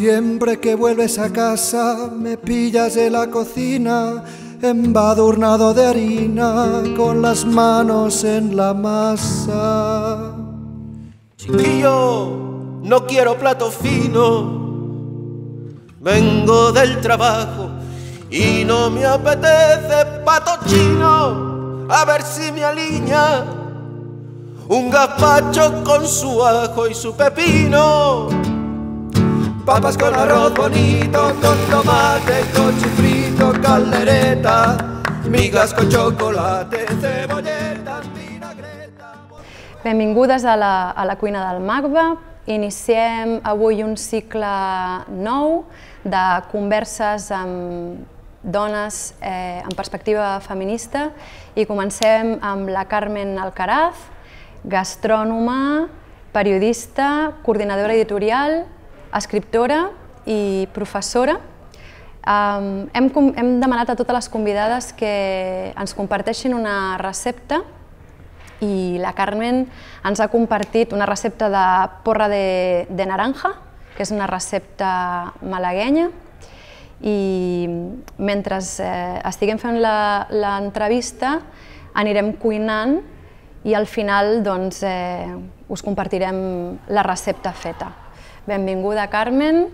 Siempre que vuelves a casa me pillas en la cocina, embadurnado de harina, con las manos en la masa. Chiquillo, no quiero plato fino, vengo del trabajo y no me apetece pato chino, a ver si me alinea un gazpacho con su ajo y su pepino. Papas con arroz bonito, con tomate, cochifrito, caldereta, migas con chocolate, cebolleta, vinagreta... Benvingudes a la, a la cuina del MACBA. Iniciem avui un cicle nou de converses amb dones eh, en perspectiva feminista i comencem amb la Carmen Alcaraz, gastrònoma, periodista, coordinadora editorial, escriptora i professora. Hem, hem demanat a totes les convidades que ens comparteixin una recepta i la Carmen ens ha compartit una recepta de porra de, de naranja, que és una recepta malaguenya, i mentre eh, estiguem fent l'entrevista anirem cuinant i al final doncs, eh, us compartirem la recepta feta. Benvinguda, Carmen,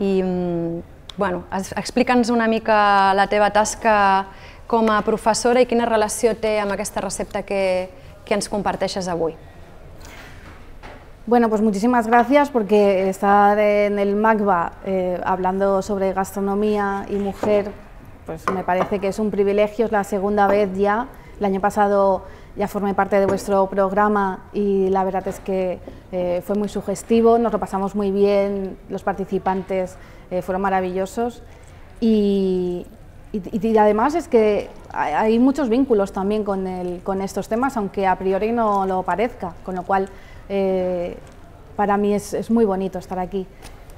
i bueno, explica'ns una mica la teva tasca com a professora i quina relació té amb aquesta recepta que, que ens comparteixes avui. Bueno, pues muchísimas gracias porque estar en el MACBA eh, hablando sobre gastronomía y mujer, pues me parece que es un privilegio, es la segunda vez ya. El año pasado ya formé parte de vuestro programa y la verdad es que eh, fue muy sugestivo, nos lo pasamos muy bien, los participantes eh, fueron maravillosos y, además es que hay muchos vínculos también con, estos temas, aunque a priori no lo parezca, con lo cual eh, para mí es, muy bonito estar aquí.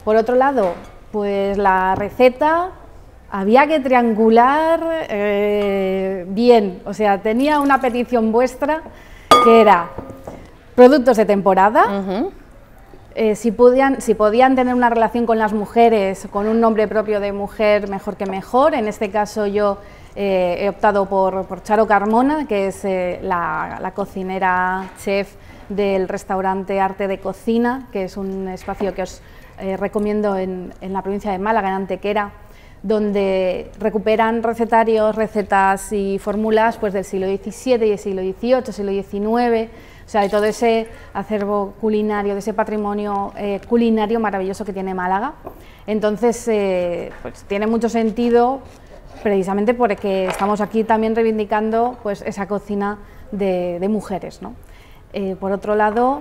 Por otro lado, pues la receta había que triangular eh, bien, o sea, tenía una petición vuestra que era productos de temporada, eh, si, podían, si podían tener una relación con las mujeres, con un nombre propio de mujer, mejor que mejor. En este caso yo he optado por, Charo Carmona, que es la, la, cocinera chef del restaurante Arte de Cocina, que es un espacio que os eh, recomiendo en, la provincia de Málaga, en Antequera, donde recuperan recetarios, recetas y fórmulas pues, del siglo XVII y del siglo XVIII, siglo XIX, o sea, de todo ese acervo culinario, de ese patrimonio eh, culinario maravilloso que tiene Málaga. Entonces, eh, pues tiene mucho sentido precisamente porque estamos aquí también reivindicando pues, esa cocina de, mujeres. ¿no? Eh, por otro lado,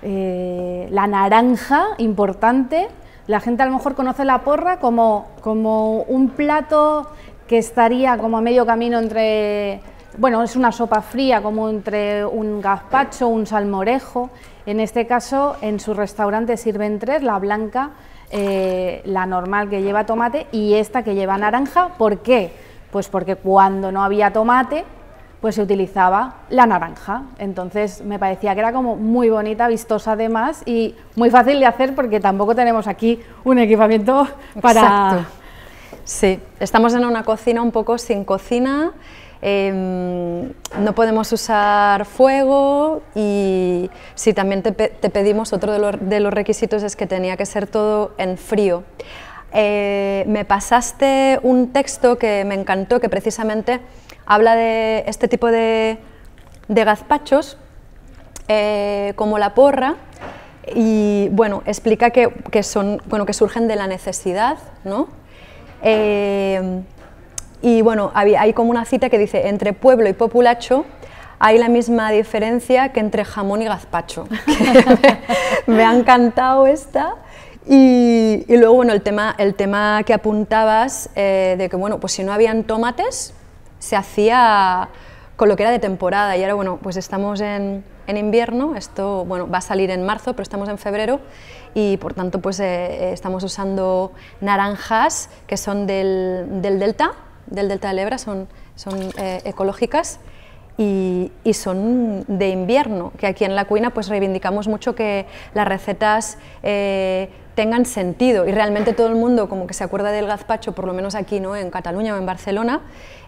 la naranja, importante. La gente a lo mejor conoce la porra como, como un plato que estaría como a medio camino entre, bueno, es una sopa fría, como entre un gazpacho, un salmorejo. En este caso, en su restaurante sirven tres, la blanca, eh, la normal que lleva tomate y esta que lleva naranja. ¿Por qué? Pues porque cuando no había tomate, pues se utilizaba la naranja. Entonces me parecía que era como muy bonita, vistosa además y muy fácil de hacer porque tampoco tenemos aquí un equipamiento para... Exacto. Sí, estamos en una cocina un poco sin cocina, em, no podemos usar fuego y si también te, pedimos, otro de los, requisitos es que tenía que ser todo en frío. Eh, me pasaste un texto que me encantó, que precisamente habla de este tipo de, gazpachos, eh, como la porra, y bueno, explica que, son, bueno, que surgen de la necesidad, ¿no? Eh, y bueno, hay, como una cita que dice, entre pueblo y populacho hay la misma diferencia que entre jamón y gazpacho. me, ha encantado esta. Y, luego, bueno, el tema, el tema que apuntabas eh, de que, bueno, pues si no habían tomates, se hacía con lo que era de temporada. Y ahora bueno, pues estamos en, invierno, esto bueno, va a salir en marzo, pero estamos en febrero. Y por tanto pues eh, eh, estamos usando naranjas que son del, delta, del delta del Ebra, son, son eh, ecológicas. Y, son de invierno, que aquí en la cuina pues reivindicamos mucho que las recetas tengan sentido y realmente todo el mundo como que se acuerda del gazpacho, por lo menos aquí ¿no? en Cataluña o en Barcelona,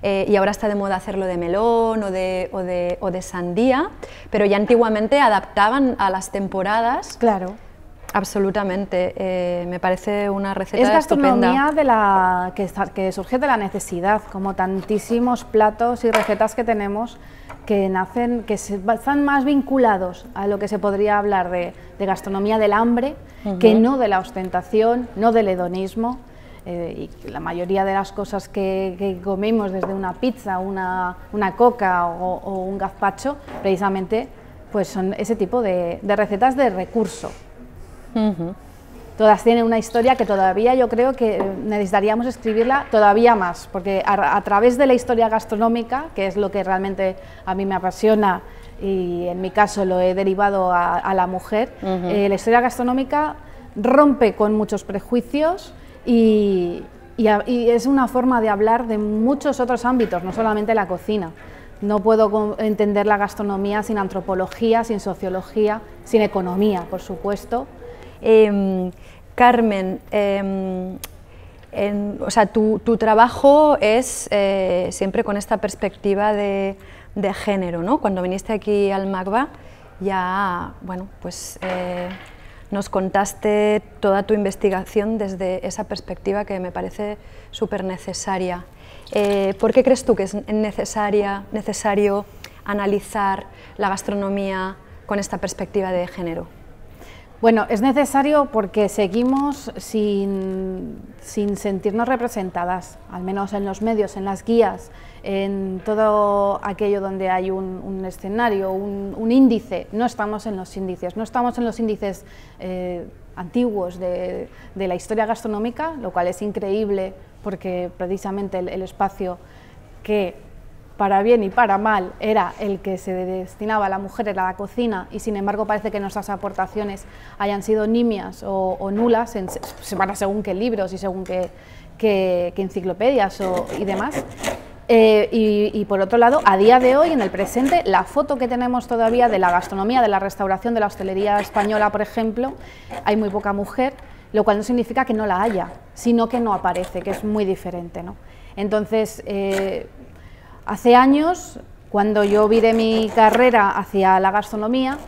eh, y ahora está de moda hacerlo de melón o de, o de, o de sandía, pero ya antiguamente adaptaban a las temporadas. Claro. Absolutamente, eh, me parece una receta Es gastronomía estupenda. de la, que, que surge de la necesidad, como tantísimos platos y recetas que tenemos que nacen, que se- están más vinculados a lo que se podría hablar de, de gastronomía del hambre, que no de la ostentación, no del hedonismo. eh, y la mayoría de las cosas que, que comemos, desde una pizza, una, una coca o, o un gazpacho, precisamente pues son ese tipo de, de recetas de recurso. Todas tienen una historia que todavía yo creo que eh, necesitaríamos escribirla todavía más, porque a, a través de la historia gastronómica, que es lo que realmente a mí me apasiona y en mi caso lo he derivado a, a la mujer, eh, la historia gastronómica rompe con muchos prejuicios y, y a- y es una forma de hablar de muchos otros ámbitos, no solamente la cocina. No puedo entender la gastronomía sin antropología, sin sociología, sin economía, por supuesto. Em, Carmen, em, o sea, tu, trabajo es eh, siempre con esta perspectiva de, de género, ¿no? Cuando viniste aquí al MACBA ya, bueno, pues eh, nos contaste toda tu investigación desde esa perspectiva que me parece súper necesaria. Eh, ¿Por qué crees tú que es necesaria, necesario analizar la gastronomía con esta perspectiva de género? Bueno, es necesario porque seguimos sin, sin sentirnos representadas, al menos en los medios, en las guías, en todo aquello donde hay un, escenario, un, índice. No estamos en los índices, no estamos en los índices eh, antiguos de, de la historia gastronómica, lo cual es increíble porque precisamente el espacio que para bien y para mal, era el que se destinaba a la mujer, era la cocina, y sin embargo parece que nuestras aportaciones hayan sido nimias o, nulas, en, se van a según qué libros y según qué, enciclopedias y demás. Eh, y, y por otro lado, a día de hoy, en el presente, la foto que tenemos todavía de la gastronomía, de la restauración, de la hostelería española, por ejemplo, hay muy poca mujer, lo cual no significa que no la haya, sino que no aparece, que es muy diferente. ¿no? Entonces, eh, Hace años, cuando yo viré mi carrera hacia la gastronomía,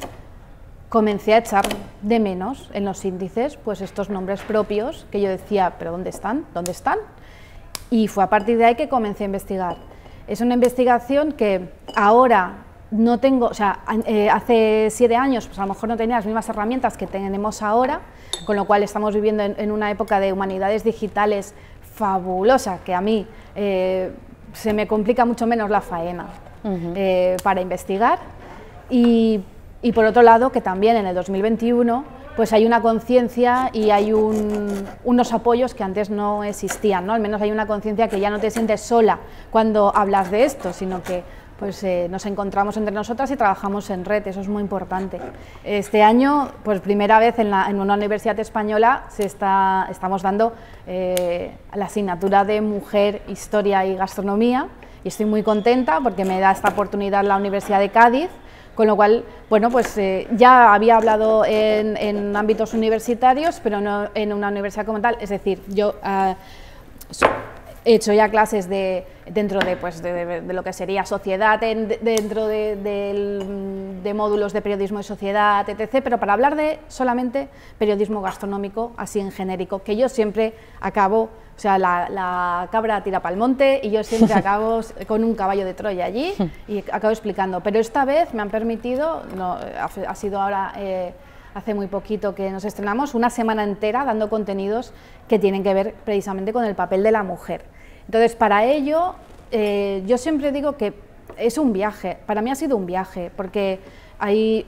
comencé a echar de menos en los índices pues estos nombres propios que yo decía, pero ¿dónde están? ¿Dónde están? Y fue a partir de ahí que comencé a investigar. Es una investigación que ahora no tengo, o sea, eh, hace siete años pues a lo mejor no tenía las mismas herramientas que tenemos ahora, con lo cual estamos viviendo en, en una época de humanidades digitales fabulosa, que a mí eh, se me complica mucho menos la faena eh, para investigar. Y, y por otro lado, que también en el 2021 pues hay una conciencia y hay un- unos apoyos que antes no existían, ¿no? Al menos hay una conciencia que ya no te sientes sola cuando hablas de esto, sino que pues eh, nos encontramos entre nosotras y trabajamos en red, eso es muy importante. Este año, pues primera vez en, la- en una universidad española se está, estamos dando eh, la asignatura de Mujer, Historia y Gastronomía y estoy muy contenta porque me da esta oportunidad la Universidad de Cádiz, con lo cual, bueno, pues eh, ya había hablado en, ámbitos universitarios, pero no en una universidad como tal, es decir, yo... so- he hecho ya clases de, dentro de, pues, de, de- de lo que sería sociedad, en- de- dentro de, módulos de periodismo y sociedad, etc., pero para hablar de solamente periodismo gastronómico, así en genérico, que yo siempre acabo, o sea, la, la cabra tira pa'l monte y yo siempre acabo con un caballo de Troya allí y acabo explicando. Pero esta vez me han permitido, no, ha, ha sido ahora... eh, hace muy poquito que nos estrenamos, una semana entera dando contenidos que tienen que ver precisamente con el papel de la mujer. Entonces, para ello, eh, yo siempre digo que es un viaje, para mí ha sido un viaje, porque hay,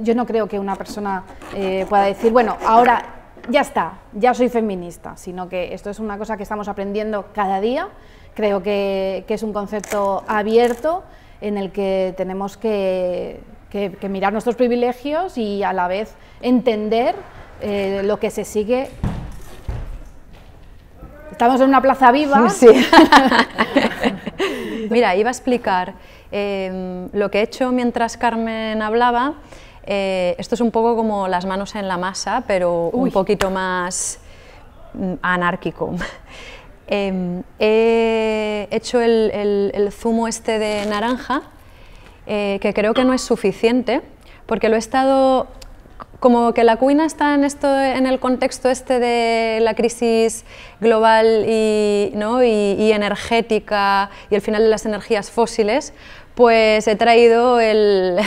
yo no creo que una persona eh, pueda decir, bueno, ahora ya está, ya soy feminista, sino que esto es una cosa que estamos aprendiendo cada día, creo que, que es un concepto abierto en el que tenemos que, que- que mirar nuestros privilegios y a la vez entender eh, lo que se sigue. Estamos en una plaza viva. Sí. Mira, iba a explicar eh, lo que he hecho mientras Carmen hablaba. Eh, esto es un poco como las manos en la masa, pero un poquito más mm, anárquico. Em, he hecho el, zumo este de naranja, eh, que creo que no es suficiente, porque lo he estado como que la cuina está en, esto, en el contexto este de la crisis global y, ¿no? y, energética y el final de las energías fósiles, pues he traído el,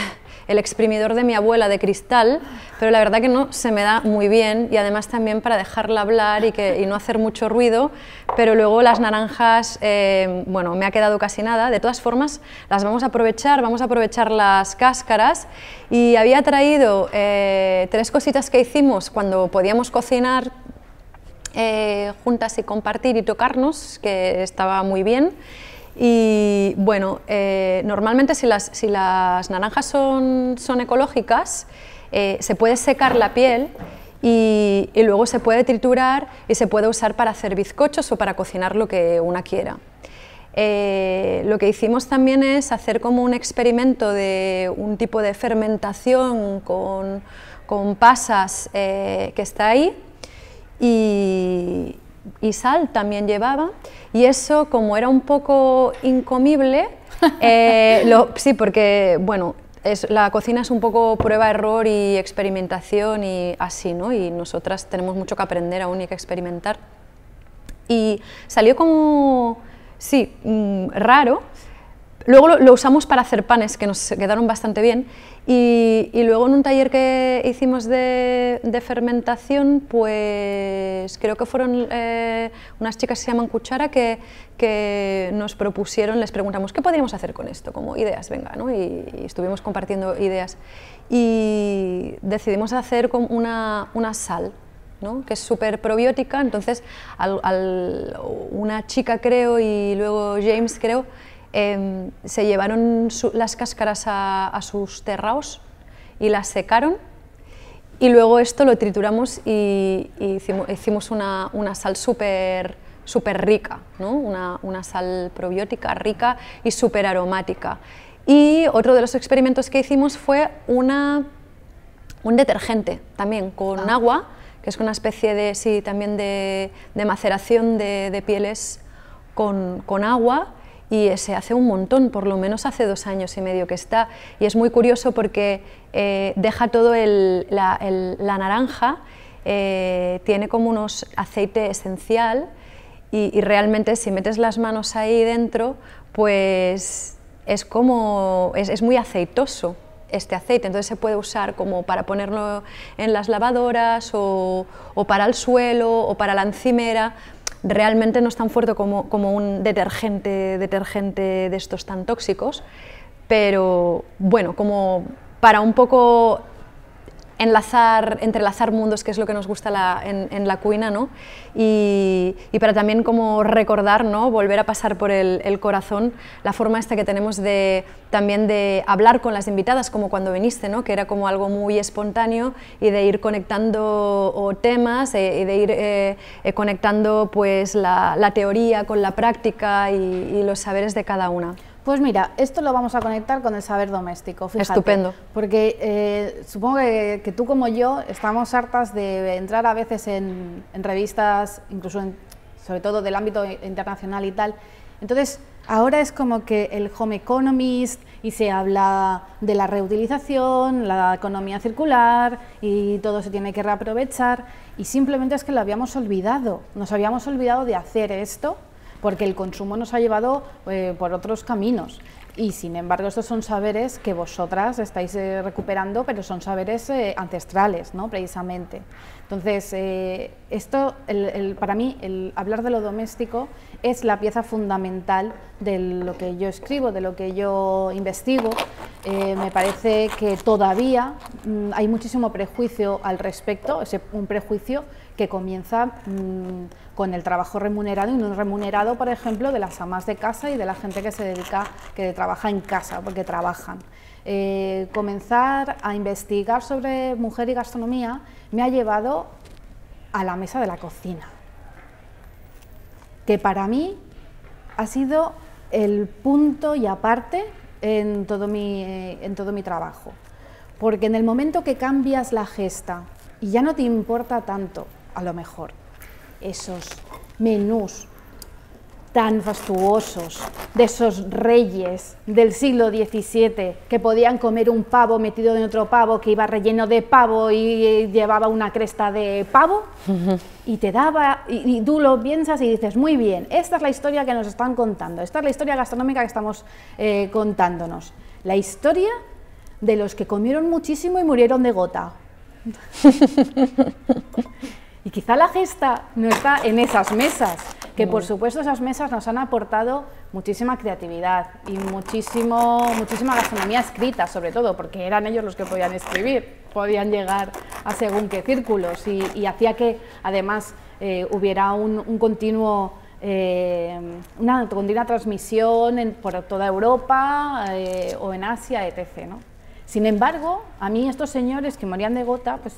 el exprimidor de mi abuela de cristal, pero la verdad que no se me da muy bien y además también para dejarla hablar y, que, no hacer mucho ruido, pero luego las naranjas, eh, bueno, me ha quedado casi nada, de todas formas las vamos a aprovechar, vamos a aprovechar las cáscaras y había traído eh, tres cositas que hicimos cuando podíamos cocinar eh, juntas y compartir y tocarnos, que estaba muy bien. Y bueno, eh, normalmente si las, si las, naranjas son, son ecológicas, eh, se puede secar la piel y, y, luego se puede triturar y se puede usar para hacer bizcochos o para cocinar lo que una quiera. Eh, lo que hicimos también es hacer como un experimento de un tipo de fermentación con, con pasas que está ahí y, y sal también llevaba, y eso como era un poco incomible, eh, sí, porque bueno, es, la cocina es un poco prueba, error y experimentación y así, ¿no? Y nosotras tenemos mucho que aprender aún y que experimentar. Y salió como, sí, mm, raro, Luego lo, usamos para hacer panes, que nos quedaron bastante bien. Y, luego en un taller que hicimos de, fermentación, pues creo que fueron eh, unas chicas que se llaman Cuchara que, que, nos propusieron, les preguntamos, ¿qué podríamos hacer con esto? Como ideas, venga, ¿no? y, estuvimos compartiendo ideas. Y decidimos hacer como una, una sal, ¿no? que es súper probiótica, entonces al, una chica creo y luego James creo, Em, se llevaron las cáscaras a, sus terraos y las secaron y luego esto lo trituramos y, hicimos, una, sal súper super rica, ¿no? una, sal probiótica rica y súper aromática. Y otro de los experimentos que hicimos fue una, un detergente también con ah. agua, que es una especie de, sí, también de, maceración de, pieles con, con agua y se hace un montón, por lo menos hace dos años y medio que está. Y es muy curioso porque eh, deja todo el, la, naranja, eh, tiene como unos aceite esencial y, realmente si metes las manos ahí dentro, pues es como, es, es muy aceitoso este aceite, entonces se puede usar como para ponerlo en las lavadoras o, o, para el suelo o para la encimera, realmente no es tan fuerte como, como un detergente, detergente de estos tan tóxicos, pero bueno, como para un poco enlazar, entrelazar mundos, que es lo que nos gusta en, la cuina, ¿no? Y, para también como recordar, ¿no? Volver a pasar por el, corazón la forma esta que tenemos de también de hablar con las invitadas, como cuando viniste, ¿no? Que era como algo muy espontáneo y de ir conectando temas eh, y de ir eh, eh, conectando pues la, teoría con la práctica y los saberes de cada una. Pues mira, esto lo vamos a conectar con el saber doméstico. Estupendo. Porque eh, supongo que, tú como yo estamos hartas de entrar a veces en, revistas, incluso sobre todo del ámbito internacional y tal. Entonces, ahora es como que el Home Economist y se habla de la reutilización, la economía circular y todo se tiene que reaprovechar y simplemente es que lo habíamos olvidado. Nos habíamos olvidado de hacer esto porque el consumo nos ha llevado eh, por otros caminos. Y sin embargo, estos son saberes que vosotras estáis eh, recuperando, pero son saberes eh, ancestrales, ¿no? precisamente. Entonces, esto, para mí, hablar de lo doméstico es la pieza fundamental de lo que yo escribo, de lo que yo investigo. me parece que todavía mm, hay muchísimo prejuicio al respecto, ese, un prejuicio que comienza mm, con el trabajo remunerado y no remunerado, por ejemplo, de las amas de casa y de la gente que se dedica, que trabaja en casa, porque trabajan. Eh, comenzar a investigar sobre mujer y gastronomía me ha llevado a la mesa de la cocina, que para mí ha sido el punto y aparte en todo mi, en todo mi trabajo Porque en el momento que cambias la gesta y ya no te importa tanto, a lo mejor, esos menús tan fastuosos de esos reyes del siglo XVII que podían comer un pavo metido en otro pavo que iba relleno de pavo y llevaba una cresta de pavo y te daba y, tú lo piensas y dices muy bien esta es la historia que nos están contando esta es la historia gastronómica que estamos eh, contándonos la historia de los que comieron muchísimo y murieron de gota y quizá la gesta no está en esas mesas, que por supuesto esas mesas nos han aportado muchísima creatividad y muchísimo, muchísima gastronomía escrita, sobre todo, porque eran ellos los que podían escribir, podían llegar a según qué círculos y, hacía que además eh, hubiera un, continuo... Eh, una continua transmisión por toda Europa eh, o en Asia, etc. Sin embargo, a mí estos señores que morían de gota, pues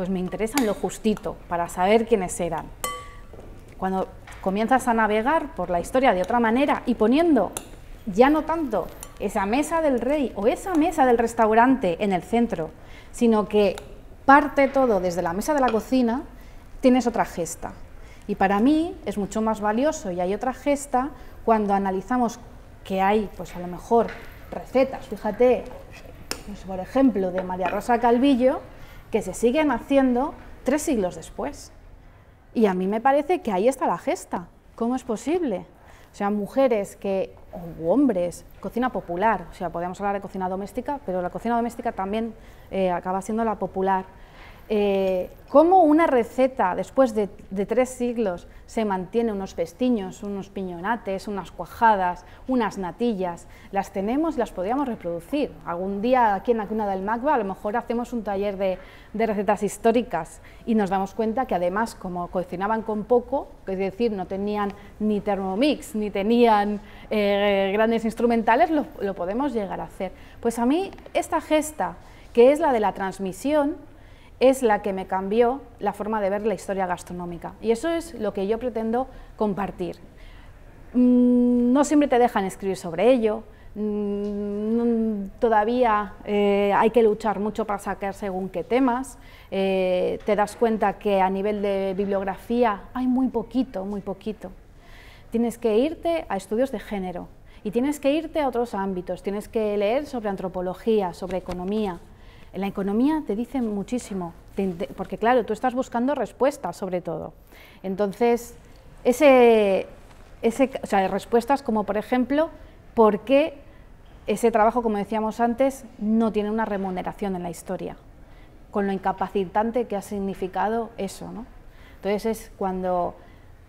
pues me interesan lo justito para saber quiénes eran. Cuando comienzas a navegar por la historia de otra manera y poniendo ya no tanto esa mesa del rey o esa mesa del restaurante en el centro, sino que parte todo desde la mesa de la cocina, tienes otra gesta. Y para mí es mucho más valioso y hay otra gesta cuando analizamos que hay, pues a lo mejor, recetas, fíjate, pues, por ejemplo, de María Rosa Calvillo, que se siguen haciendo tres siglos después. Y a mí me parece que ahí está la gesta. ¿Cómo es posible? O sea, mujeres que, o hombres, cocina popular, o sea, podemos hablar de cocina doméstica, pero la cocina doméstica también eh, acaba siendo la popular eh, cómo una receta después de, tres siglos se mantiene unos pestiños, unos piñonates, unas cuajadas, unas natillas, las tenemos y las podríamos reproducir. Algún día aquí en la cuna del MACBA a lo mejor hacemos un taller de, recetas históricas y nos damos cuenta que además como cocinaban con poco, es decir, no tenían ni Thermomix, ni tenían eh, grandes instrumentales, lo podemos llegar a hacer. Pues a mí esta gesta, que es la de la transmisión, es la que me cambió la forma de ver la historia gastronómica. Y eso es lo que yo pretendo compartir. Mm, no siempre te dejan escribir sobre ello, mm, todavía eh, hay que luchar mucho para sacar según qué temas, eh, te das cuenta que a nivel de bibliografía hay muy poquito, muy poquito. Tienes que irte a estudios de género y tienes que irte a otros ámbitos, tienes que leer sobre antropología, sobre economía, en la economía te dicen muchísimo, porque claro, tú estás buscando respuestas sobre todo. Entonces, ese, ese, o sea, respuestas como por ejemplo, ¿por qué ese trabajo, como decíamos antes, no tiene una remuneración en la historia? Con lo incapacitante que ha significado eso. ¿no? Entonces es cuando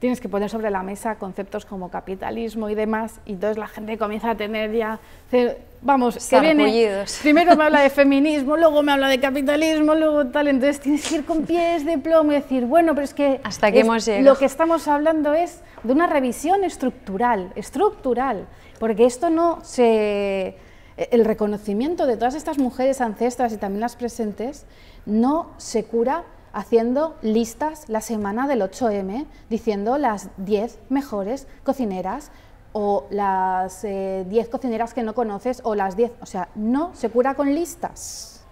tienes que poner sobre la mesa conceptos como capitalismo y demás, y entonces la gente comienza a tener ya, vamos, que viene, primero me habla de feminismo, luego me habla de capitalismo, luego tal, entonces tienes que ir con pies de plomo y decir, bueno, pero es que, Hasta que hemos lo que estamos hablando es de una revisión estructural, estructural, porque esto no se... El reconocimiento de todas estas mujeres ancestras y también las presentes no se cura haciendo listas la semana del 8M, diciendo las 10 mejores cocineras o las 10 eh, cocineras que no conoces o las 10, o sea, no se cura con listas.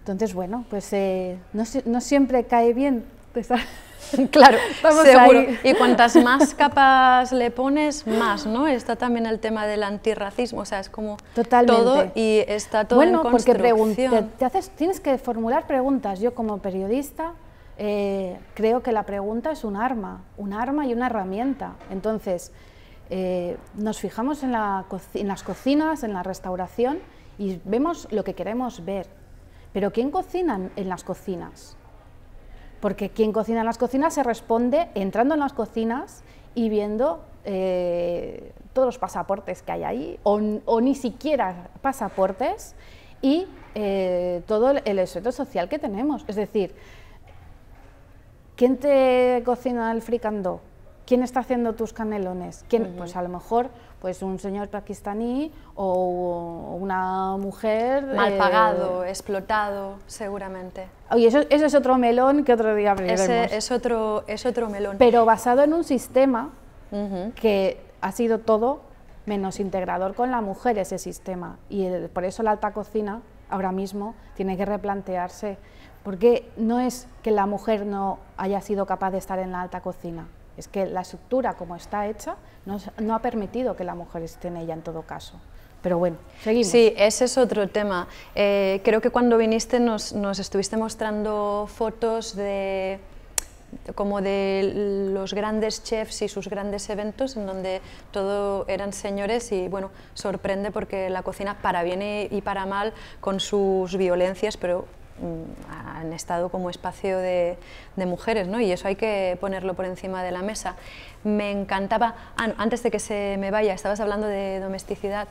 Entonces, bueno, pues eh, no, no, siempre cae bien claro, seguro. Y cuantas más capas le pones, más, ¿no? Está también el tema del antirracismo, o sea, es como todo y está todo bueno, en porque te, haces, tienes que formular preguntas. Yo como periodista eh, creo que la pregunta es un arma, un arma y una herramienta. Entonces, eh, nos fijamos en, en las cocinas, en la restauración y vemos lo que queremos ver. Pero ¿quién cocina en las cocinas? Porque quien cocina en las cocinas se responde entrando en las cocinas y viendo eh, todos los pasaportes que hay ahí, o, ni siquiera pasaportes, y eh, todo el efecto social que tenemos. Es decir, ¿quién te cocina el fricandó? ¿Quién está haciendo tus canelones? ¿Quién? Pues a lo mejor pues un señor pakistaní o una mujer... Mal eh, pagado, explotado, seguramente. Oye, eso, es otro melón que otro día abriremos. Ese es otro, es otro melón. Pero basado en un sistema que ha sido todo menos integrador con la mujer ese sistema. Y por eso la alta cocina ahora mismo tiene que replantearse, porque no es que la mujer no haya sido capaz de estar en la alta cocina, es que la estructura como está hecha no, ha permitido que la mujer esté en ella en todo caso. Pero bueno, seguimos. Sí, ese es otro tema. Eh, creo que cuando viniste nos, nos estuviste mostrando fotos de como de los grandes chefs y sus grandes eventos en donde todo eran señores y bueno, sorprende porque la cocina para bien y para mal con sus violencias, pero han estado como espacio de, mujeres ¿no? y eso hay que ponerlo por encima de la mesa. Me encantaba, ah, antes de que se me vaya, estabas hablando de domesticidad.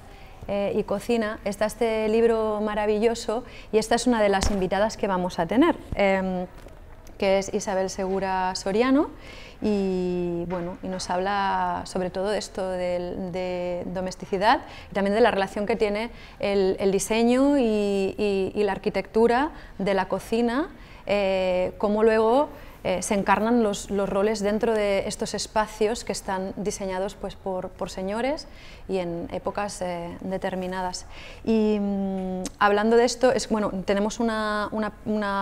Eh, y cocina, está este libro maravilloso y esta es una de las invitadas que vamos a tener. Em, que es Isabel Segura Soriano, y, bueno, y nos habla sobre todo de esto de, domesticidad y también de la relación que tiene el, diseño y, la arquitectura de la cocina, eh, cómo luego eh, se encarnan los, roles dentro de estos espacios que están diseñados pues, por, señores y en épocas eh, determinadas. Y mm, hablando de esto, es, bueno, tenemos una,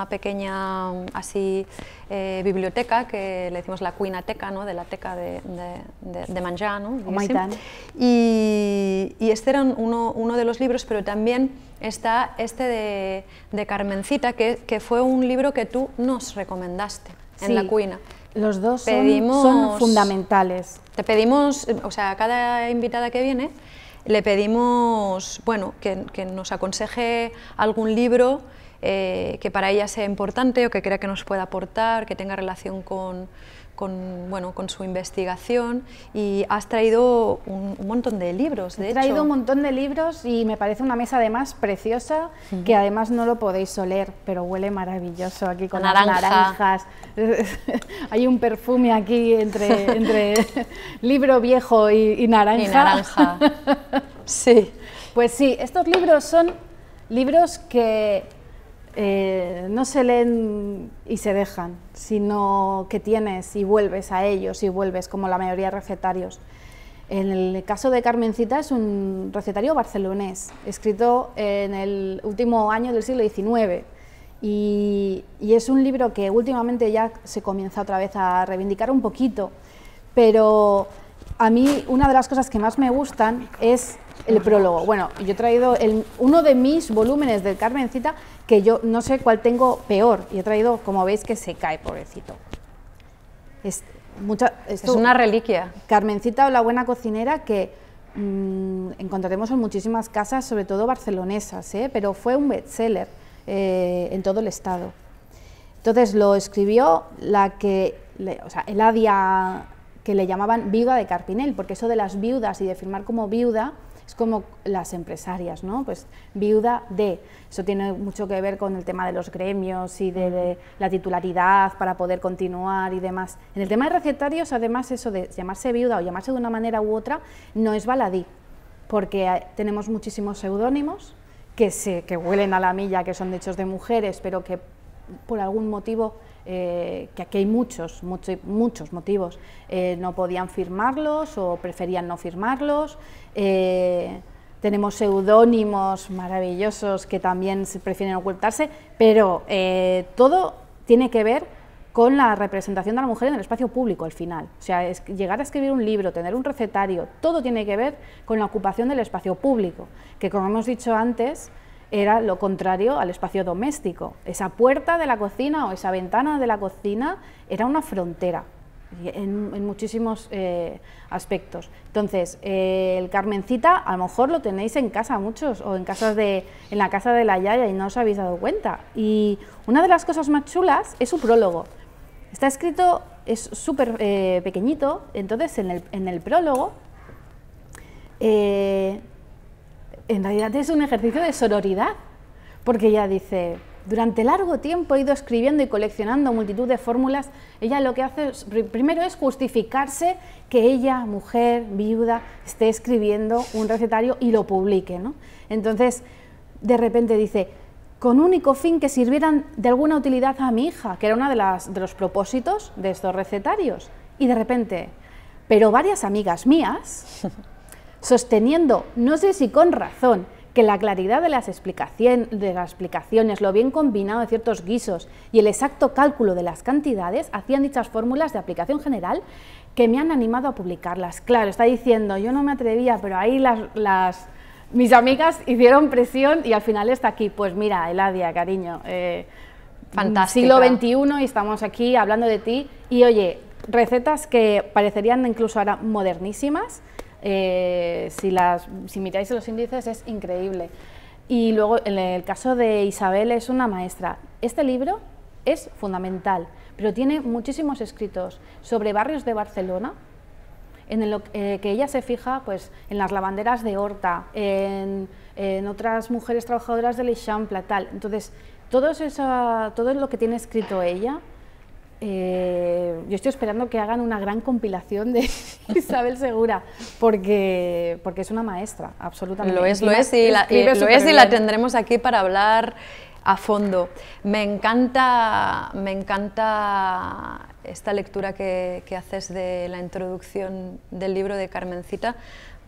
pequeña así, eh, biblioteca que le decimos la cuinateca, ¿no? de la teca de, de, de Manjá, ¿no? y, y, este era uno, uno de los libros, pero también está este de, Carmencita, que, que, fue un libro que tú nos recomendaste en la cuina. Los dos son, fundamentales. Te pedimos, o sea, a cada invitada que viene le pedimos, bueno, que, nos aconseje algún libro eh, que para ella sea importante o que crea que nos pueda aportar, que tenga relación con, con, bueno, con su investigación y has traído un, montón de libros, de He traído un montón de libros y me parece una mesa además preciosa, que además no lo podéis oler, pero huele maravilloso aquí con las naranjas. Hay un perfume aquí entre, entre libro viejo y, naranja. Y naranja. sí. Pues sí, estos libros son libros que eh, no se leen y se dejan, sino que tienes y vuelves a ellos y vuelves como la mayoría de recetarios. En el caso de Carmencita es un recetario barcelonés, escrito en el último año del siglo XIX. Y, y, es un libro que últimamente ya se comienza otra vez a reivindicar un poquito, pero a mí una de las cosas que más me gustan es el prólogo. Bueno, yo he traído uno de mis volúmenes del Carmencita que yo no sé cuál tengo peor y he traído, como veis, que se cae, pobrecito. Es, mucha, es una reliquia. Carmencita o la buena cocinera que mm, encontraremos en muchísimas casas, sobre todo barcelonesas, ¿eh? pero fue un bestseller eh, en todo el estado. Entonces lo escribió la que, o sea, Eladia, que le llamaban viuda de Carpinel, porque eso de las viudas y de firmar como viuda es como las empresarias, ¿no? Pues viuda de. Eso tiene mucho que ver con el tema de los gremios y de, la titularidad para poder continuar y demás. En el tema de recetarios, además, eso de llamarse viuda o llamarse de una manera u otra no es baladí, porque tenemos muchísimos seudónimos que, se, que huelen a la milla, que son hechos de mujeres, pero que por algún motivo eh, que aquí hay muchos, muchos, motivos, eh, no podían firmarlos o preferían no firmarlos. Eh, tenemos seudónimos maravillosos que también prefieren ocultarse, pero todo tiene que ver con la representación de la mujer en el espacio público al final. O sea, es llegar a escribir un libro, tener un recetario, todo tiene que ver con la ocupación del espacio público, que como hemos dicho antes, era lo contrario al espacio doméstico. Esa puerta de la cocina o esa ventana de la cocina era una frontera en, muchísimos eh, aspectos. Entonces, eh, el Carmencita a lo mejor lo tenéis en casa muchos o en, casas de, en la casa de la Yaya y no os habéis dado cuenta. Y una de las cosas más chulas es su prólogo. Está escrito, es súper eh, pequeñito, entonces en el, en el prólogo en realidad es un ejercicio de sororidad, porque ella dice, durante largo tiempo he ido escribiendo y coleccionando multitud de fórmulas. Ella lo que hace primero es justificarse que ella, mujer, viuda, esté escribiendo un recetario y lo publique. ¿no? Entonces, de repente dice, con único fin que sirvieran de alguna utilidad a mi hija, que era uno de, de los propósitos de estos recetarios. Y de repente, pero varias amigas mías sosteniendo, no sé si con razón, que la claridad de las, de las explicaciones, lo bien combinado de ciertos guisos y el exacto cálculo de las cantidades hacían dichas fórmulas de aplicación general que me han animado a publicarlas. Claro, está diciendo, yo no me atrevía, pero ahí las, mis amigas hicieron presión y al final está aquí. Pues mira, Eladia, cariño, eh, siglo XXI y estamos aquí hablando de ti. Y oye, recetas que parecerían incluso ahora modernísimas, eh, si, las, si miráis los índices es increíble. Y luego en el caso de Isabel es una maestra. Este libro es fundamental, pero tiene muchísimos escritos sobre barrios de Barcelona, en lo eh, que ella se fija pues, en las lavanderas de Horta, en, otras mujeres trabajadoras de L'Eixample, tal. Entonces, todo, eso, todo lo que tiene escrito ella eh, yo estoy esperando que hagan una gran compilación de Isabel Segura, porque, porque es una maestra, absolutamente. Lo es, lo es, y la, lo es y la tendremos aquí para hablar a fondo. Me encanta, me encanta esta lectura que, que haces de la introducción del libro de Carmencita,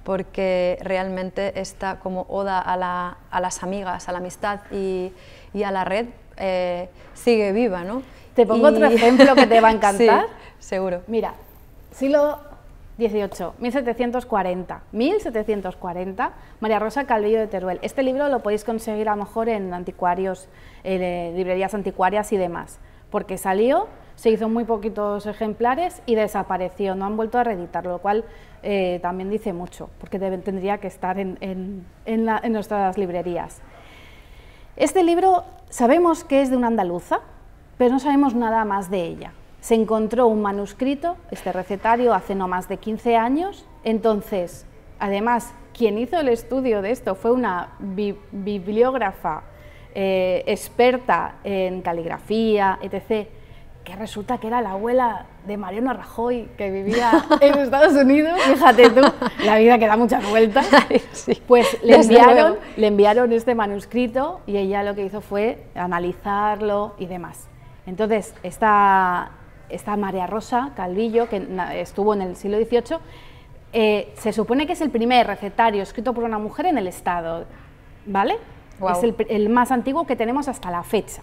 porque realmente está como oda a, la, a las amigas, a la amistad y, y a la red, eh, sigue viva, ¿no? Te pongo otro ejemplo que te va a encantar. sí, seguro. Mira, siglo XVIII, 1740. 1740, María Rosa Calvillo de Teruel. Este libro lo podéis conseguir a lo mejor en anticuarios, eh, librerías anticuarias y demás, porque salió, se hizo muy poquitos ejemplares y desapareció, no han vuelto a reeditarlo, lo cual eh, también dice mucho, porque tendría que estar en, en nuestras librerías. Este libro sabemos que es de una andaluza, pero no sabemos nada más de ella. Se encontró un manuscrito, este recetario, hace no más de 15 años, entonces, además, quien hizo el estudio de esto fue una bibliógrafa eh, experta en caligrafía, etc., que resulta que era la abuela de Mariano Rajoy, que vivía en Estados Unidos, fíjate tú, la vida que da muchas vueltas, pues le enviaron, le enviaron este manuscrito y ella lo que hizo fue analizarlo y demás. Entonces, esta, esta María Rosa Calvillo, que estuvo en el siglo XVIII, eh, se supone que es el primer recetario escrito por una mujer en el Estado, ¿vale? Es el, el, más antiguo que tenemos hasta la fecha.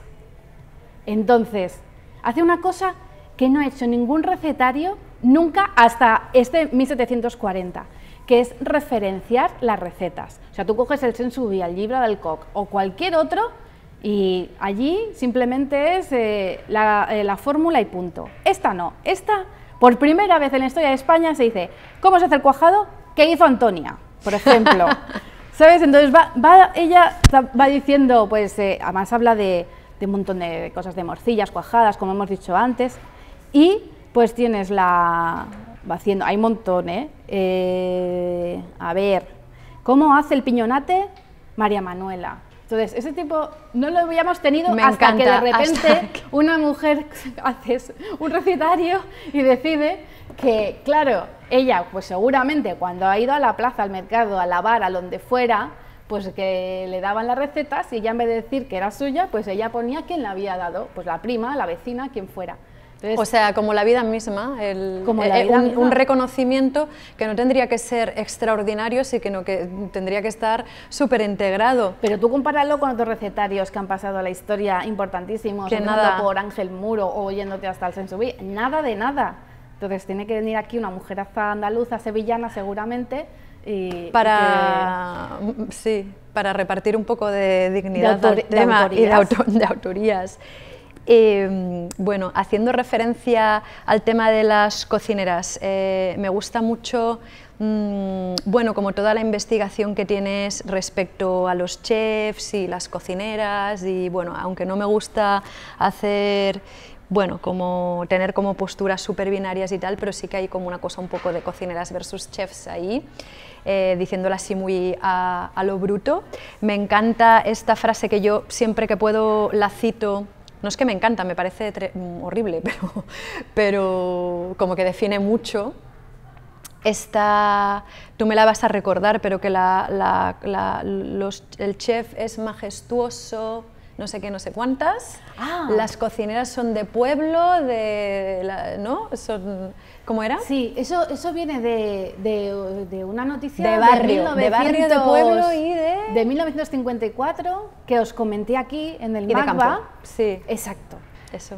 Entonces, hace una cosa que no ha hecho ningún recetario nunca hasta este 1740, que es referenciar las recetas. O sea, tú coges el Sensubi, el libro del Coq o cualquier otro y allí simplemente es eh, eh, la, fórmula y punto. Esta no, esta por primera vez en la historia de España se dice, ¿cómo se hace el cuajado? ¿Qué hizo Antonia? Por ejemplo. ¿Sabes? Entonces va, ella va diciendo, pues eh, además habla de, un montón de cosas, de morcillas, cuajadas, como hemos dicho antes, y pues tienes la... va haciendo, hay un montón, ¿eh? A ver, ¿cómo hace el piñonate? María Manuela. Entonces, ese tipo no lo habíamos tenido hasta que de repente una mujer hace un recetario y decide que, claro, ella, pues seguramente cuando ha ido a la plaza, al mercado, a lavar, a donde fuera, pues que le daban las recetas y ella en vez de decir que era suya, pues ella ponía quién la había dado, pues la prima, la vecina, quien fuera o sea, como la vida misma, el, eh, un, reconocimiento que no tendría que ser extraordinario, sino que tendría que estar súper integrado. Pero tú compáralo con otros recetarios que han pasado a la historia importantísimos, que nada por Ángel Muro o yéndote hasta el Sensubí, nada de nada. Entonces tiene que venir aquí una mujer andaluza, sevillana seguramente, y, para sí para repartir un poco de dignidad de tema y de autorías. Em, bueno, haciendo referencia al tema de las cocineras, eh, me gusta mucho, mm, bueno, como toda la investigación que tienes respecto a los chefs y las cocineras y bueno, aunque no me gusta hacer bueno, como tener como posturas súper binarias y tal, pero sí que hay como una cosa un poco de cocineras versus chefs ahí, eh, diciéndolo así muy a, a, lo bruto. Me encanta esta frase que yo siempre que puedo la cito no es que me encanta, me parece mm, horrible, pero, pero como que define mucho esta, tú me la vas a recordar, pero que el chef es majestuoso, no sé qué, no sé cuántas. Ah. Las cocineras son de pueblo, de, la- ¿no? Son, ¿Cómo era? Sí, eso, eso viene de, de- de una noticia De barrio, de barrio, de pueblo y de- de 1954 que os comenté aquí en el Y de MACBA. campo. Sí, Exacto. eso.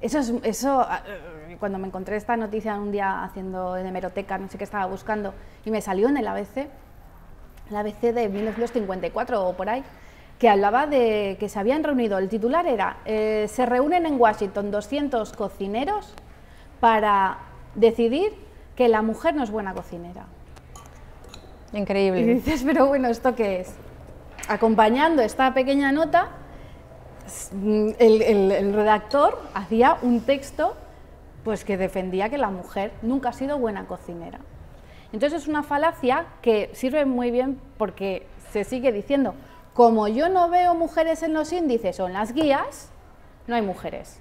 Eso, es, eso ah, eh, cuando me encontré esta noticia un día haciendo en hemeroteca, no sé qué estaba buscando, y me salió en el ABC, el ABC de 1954 o por ahí, que hablaba de que se habían reunido, el titular era, eh, se reúnen en Washington 200 cocineros para decidir que la mujer no es buena cocinera. Y Increíble. dices, pero bueno, ¿esto qué es? Acompañando esta pequeña nota, mm, el, el- el redactor hacía un texto pues, que defendía que la mujer nunca ha sido buena cocinera. Entonces es una falacia que sirve muy bien porque se sigue diciendo, como yo no veo mujeres en los índices o en las guías, no hay mujeres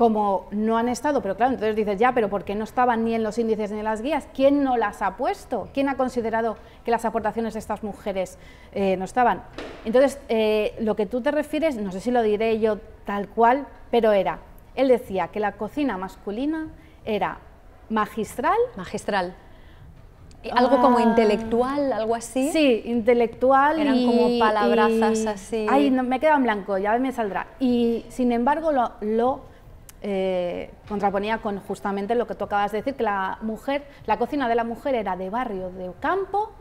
como no han estado, pero claro, entonces dices, ya, pero ¿por qué no estaban ni en los índices ni en las guías? ¿Quién no las ha puesto? ¿Quién ha considerado que las aportaciones de estas mujeres eh, no estaban? Entonces, eh, lo que tú te refieres, no sé si lo diré yo tal cual, pero era, él decía que la cocina masculina era magistral, Magistral. Y Algo como Ah. intelectual, algo así. sí, intelectual Eran y- como palabrazas y- así. Ay, no, me he quedado en blanco, ya me saldrá. Y sin embargo lo, lo, eh, contraponía con justamente lo que tú acabas de decir, que la mujer, la cocina de la mujer era de barrio, de campo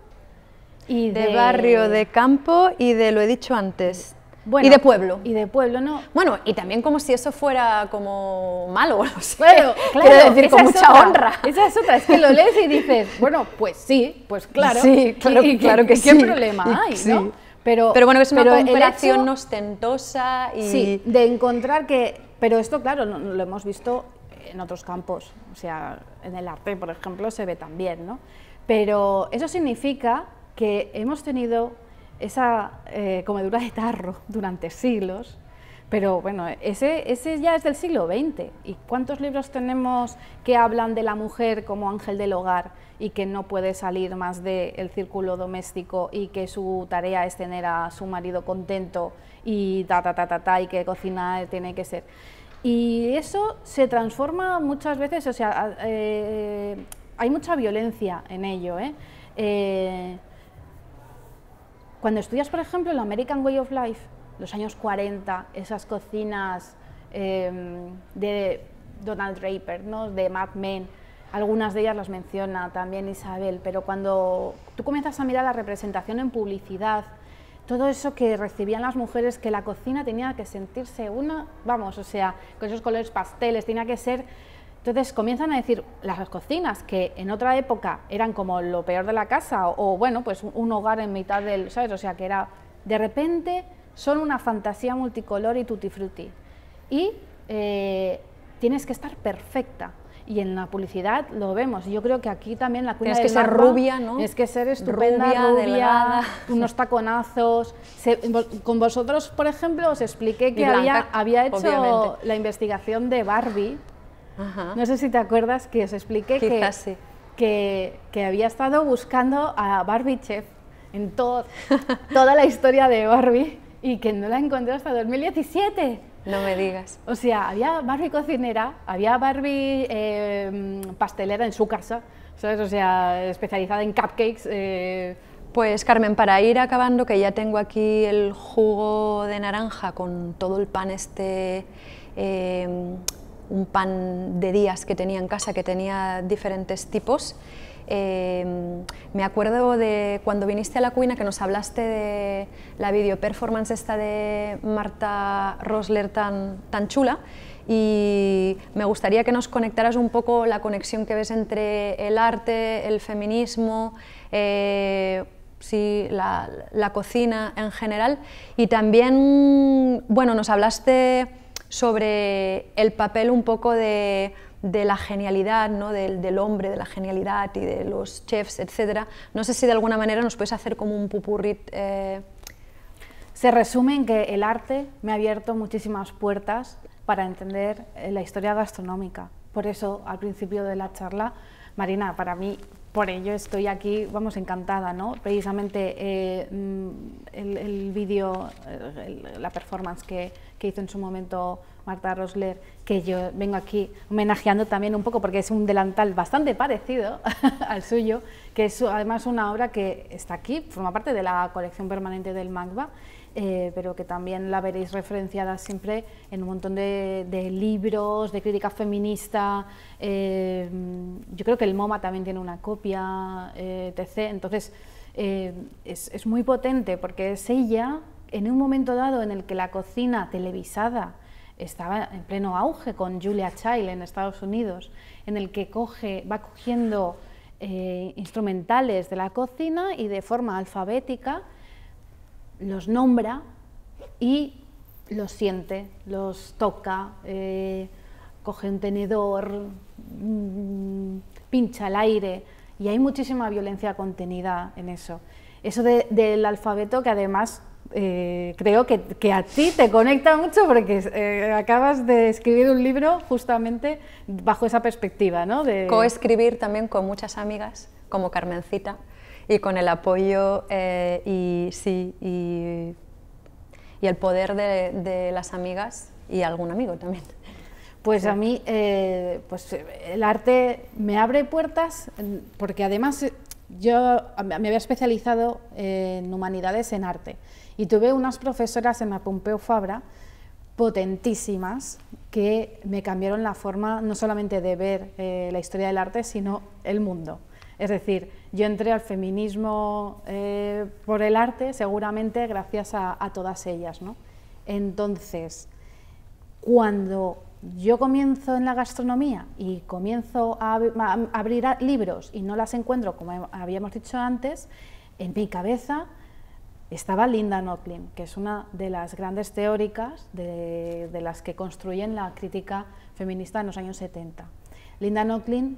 y De barrio, de campo y de, lo he dicho antes, bueno, y de pueblo. Y de pueblo, ¿no? Bueno, y también como si eso fuera como malo, no sé. Claro, claro, Quiero decir, esa con es mucha otra, honra. Esa es otra, es que lo lees y dices, bueno, pues sí, pues claro. Sí, claro, y, y claro que ¿Qué sí. problema Y- hay, sí. no? Pero, Pero bueno, es una comparación hecho- ostentosa y... Sí, de encontrar que, pero esto claro, lo hemos visto en otros campos, o sea, en el arte, por ejemplo, se ve también, ¿no? Pero eso significa que hemos tenido esa eh, comedura de tarro durante siglos, pero bueno, ese, ese ya es del siglo XX. ¿Y cuántos libros tenemos que hablan de la mujer como ángel del hogar y que no puede salir más del círculo doméstico y que su tarea es tener a su marido contento y ta, ta, ta, ta, ta, y que cocinar tiene que ser? Y eso se transforma muchas veces, o sea, eh, hay mucha violencia en ello. ¿eh? Eh, cuando estudias, por ejemplo, el American Way of Life, los años 40, esas cocinas eh, de Donald Draper, ¿no? de Mad Men, algunas de ellas las menciona también Isabel, pero cuando tú comienzas a mirar la representación en publicidad, todo eso que recibían las mujeres, que la cocina tenía que sentirse una, vamos, o sea, con esos colores pasteles, tenía que ser entonces comienzan a decir las cocinas que en otra época eran como lo peor de la casa o, o, bueno, pues un- un hogar en mitad del, ¿sabes? O sea, que era de repente son una fantasía multicolor y tutti frutti. Y eh, tienes que estar perfecta. Y en la publicidad lo vemos. Yo creo que aquí también la cuina Tienes que ser rubia, ¿no? Tienes que ser estupenda, Rubia, rubia, delgada. unos taconazos. Se- con vosotros, por ejemplo, os expliqué que había, había hecho obviamente. la investigación de Barbie. Ajá. No sé si te acuerdas que os expliqué que, Quizás sí. que, que había estado buscando a Barbie Chef en todo, toda la historia de Barbie y que no la encontré hasta 2017. No me digas. O sea, había Barbie cocinera, había Barbie eh, pastelera en su casa, ¿sabes? O sea, especializada en cupcakes. eh, Pues Carmen, para ir acabando, que ya tengo aquí el jugo de naranja con todo el pan este, eh, un pan de días que tenía en casa, que tenía diferentes tipos. Eh, me acuerdo de cuando viniste a la cuina que nos hablaste de la video performance esta de Marta Rosler tan, tan chula y me gustaría que nos conectaras un poco la conexión que ves entre el arte, el feminismo, eh, sí, la, la cocina en general y también, bueno, nos hablaste sobre el papel un poco de, de la genialidad, ¿no? del, del hombre, de la genialidad y de los chefs, etc. No sé si de alguna manera nos puedes hacer como un pupurrit. eh, Se resume en que el arte me ha abierto muchísimas puertas para entender eh, la historia gastronómica. Por eso, al principio de la charla, Marina, para mí por ello estoy aquí, vamos, encantada, ¿no? Precisamente eh, mm, el, vídeo, la performance que, hizo en su momento Marta Rosler, que yo vengo aquí homenajeando también un poco, porque es un delantal bastante parecido al suyo, que es además una obra que está aquí, forma parte de la colección permanente del MACBA, eh, pero que también la veréis referenciada siempre en un montón de, libros, de crítica feminista. Eh, yo creo que el MoMA también tiene una copia, eh, etc. Entonces, es, es, muy potente porque es ella, en un momento dado en el que la cocina televisada estaba en pleno auge con Julia Child en Estados Unidos, en el que coge, va cogiendo instrumentales de la cocina y de forma alfabética los nombra y los siente, los toca, eh, coge un tenedor, mm, pincha el aire y hay muchísima violencia contenida en eso. Eso del alfabeto que además eh, creo que, a ti te conecta mucho porque eh, acabas de escribir un libro justamente bajo esa perspectiva. ¿no? De... Coescribir también con muchas amigas, como Carmencita, y con el apoyo eh, y, sí, y, el poder de, las amigas y algún amigo también. Pues a mí eh, pues el arte me abre puertas porque además yo me había especializado en humanidades en arte y tuve unas profesoras en la Pompeu Fabra potentísimas que me cambiaron la forma no solamente de ver eh, la historia del arte, sino el mundo. Es decir, yo entré al feminismo eh, por el arte seguramente gracias a, todas ellas. ¿no? Entonces, cuando yo comienzo en la gastronomía y comienzo a, abrir libros y no las encuentro, como habíamos dicho antes, en mi cabeza estaba Linda Nochlin, que es una de las grandes teóricas de, las que construyen la crítica feminista en los años 70. Linda Nochlin,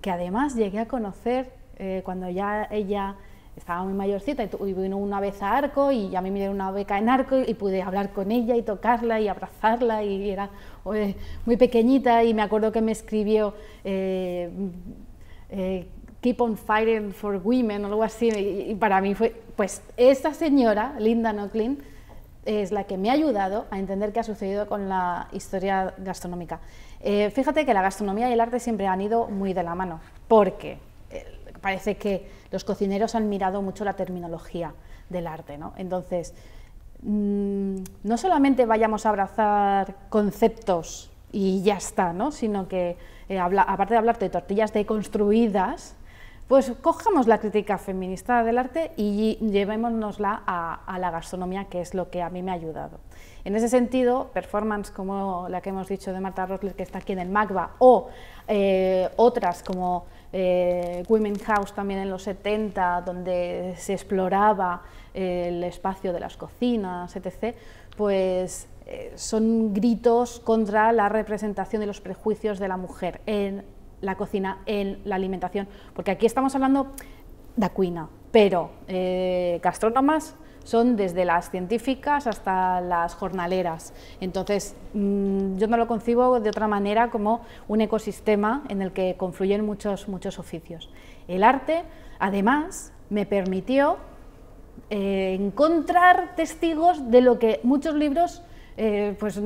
que además llegué a conocer eh, cuando ya ella estaba muy mayorcita y, vino una vez a Arco y a mí me dieron una beca en Arco y, pude hablar con ella y tocarla y abrazarla y era muy pequeñita y me acuerdo que me escribió eh, eh, Keep on Fighting for Women o algo así y, para mí fue, pues esta señora, Linda Nochlin, es la que me ha ayudado a entender qué ha sucedido con la historia gastronómica. Eh, fíjate que la gastronomía y el arte siempre han ido muy de la mano, porque eh, parece que los cocineros han mirado mucho la terminología del arte, ¿no? Entonces, mm, no solamente vayamos a abrazar conceptos y ya está, ¿no? sino que eh, aparte de hablarte de tortillas deconstruidas, pues cojamos la crítica feminista del arte y llevémonosla a, la gastronomía, que es lo que a mí me ha ayudado. En ese sentido, performance como la que hemos dicho de Marta Rosler, que está aquí en el MACBA, o eh, otras como eh, Women House también en los 70, donde se exploraba el espacio de las cocinas, etc., pues eh, son gritos contra la representación de los prejuicios de la mujer la cocina en la alimentación, porque aquí estamos hablando de cuina, pero eh, gastrónomas son desde las científicas hasta las jornaleras. Entonces, mm, yo no lo concibo de otra manera como un ecosistema en el que confluyen muchos, muchos oficios. El arte, además, me permitió eh, encontrar testigos de lo que muchos libros eh, pues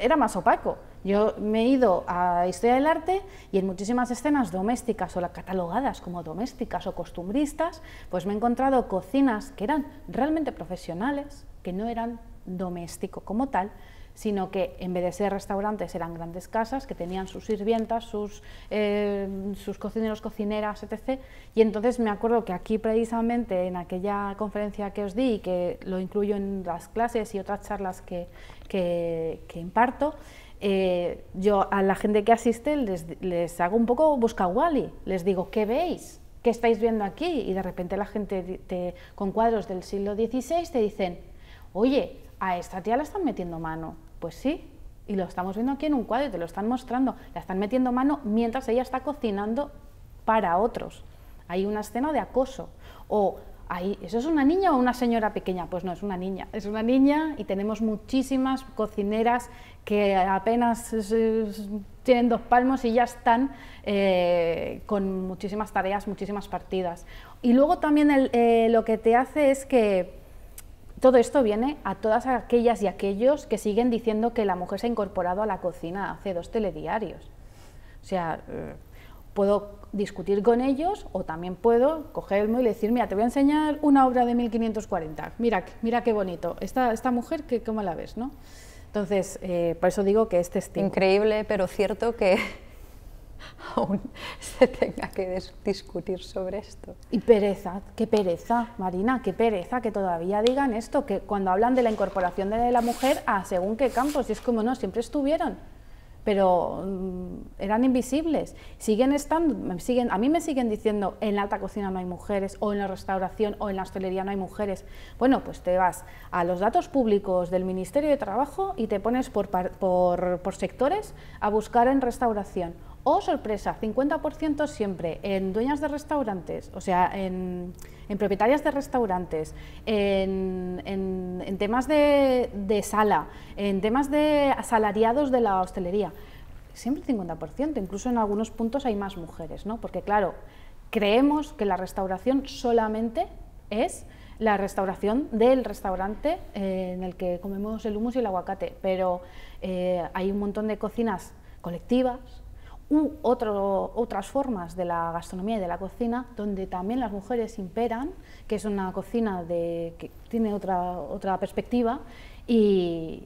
era más opaco. Yo me he ido a Historia del Arte y en muchísimas escenas domésticas o catalogadas como domésticas o costumbristas, pues me he encontrado cocinas que eran realmente profesionales, que no eran doméstico como tal, sino que en vez de ser restaurantes eran grandes casas que tenían sus sirvientas, sus, eh, cocineros, cocineras, etc. Y entonces me acuerdo que aquí precisamente en aquella conferencia que os di y que lo incluyo en las clases y otras charlas que, que imparto, eh, yo a la gente que asiste les, hago un poco buscahuali, les digo, ¿qué veis? ¿Qué estáis viendo aquí? Y de repente la gente con cuadros del siglo XVI te dicen, oye, a esta tía la están metiendo mano. Pues sí, y lo estamos viendo aquí en un cuadro y te lo están mostrando. La están metiendo mano mientras ella está cocinando para otros. Hay una escena de acoso. O ¿eso es una niña o una señora pequeña? Pues no, es una niña, es una niña y tenemos muchísimas cocineras que apenas tienen dos palmos y ya están eh, con muchísimas tareas, muchísimas partidas. Y luego también eh, lo que te hace es que todo esto viene a todas aquellas y aquellos que siguen diciendo que la mujer se ha incorporado a la cocina hace dos telediarios. O sea, eh, puedo discutir con ellos o también puedo cogerme y decir, mira, te voy a enseñar una obra de 1540, mira, mira qué bonito, esta, esta mujer, que, ¿cómo la ves? ¿no? Entonces, eh, por eso digo que este es Increíble, pero cierto que aún se tenga que discutir sobre esto. Y pereza, qué pereza, Marina, qué pereza que todavía digan esto, que cuando hablan de la incorporación de la mujer a según qué campos, y es como no, siempre estuvieron pero mm, eran invisibles. Siguen estando, siguen, a mí me siguen diciendo en la alta cocina no hay mujeres, o en la restauración o en la hostelería no hay mujeres. Bueno, pues te vas a los datos públicos del Ministerio de Trabajo y te pones por, por, por sectores a buscar en restauración o sorpresa, 50% siempre en dueñas de restaurantes, o sea, en, propietarias de restaurantes, en, temas de, sala, en temas de asalariados de la hostelería. Siempre 50%, incluso en algunos puntos hay más mujeres, ¿no? Porque claro, creemos que la restauración solamente es la restauración del restaurante eh, en el que comemos el humus y el aguacate, pero eh, hay un montón de cocinas colectivas, u otras formas de la gastronomía y de la cocina donde también las mujeres imperan, que es una cocina de, que tiene otra, otra perspectiva y,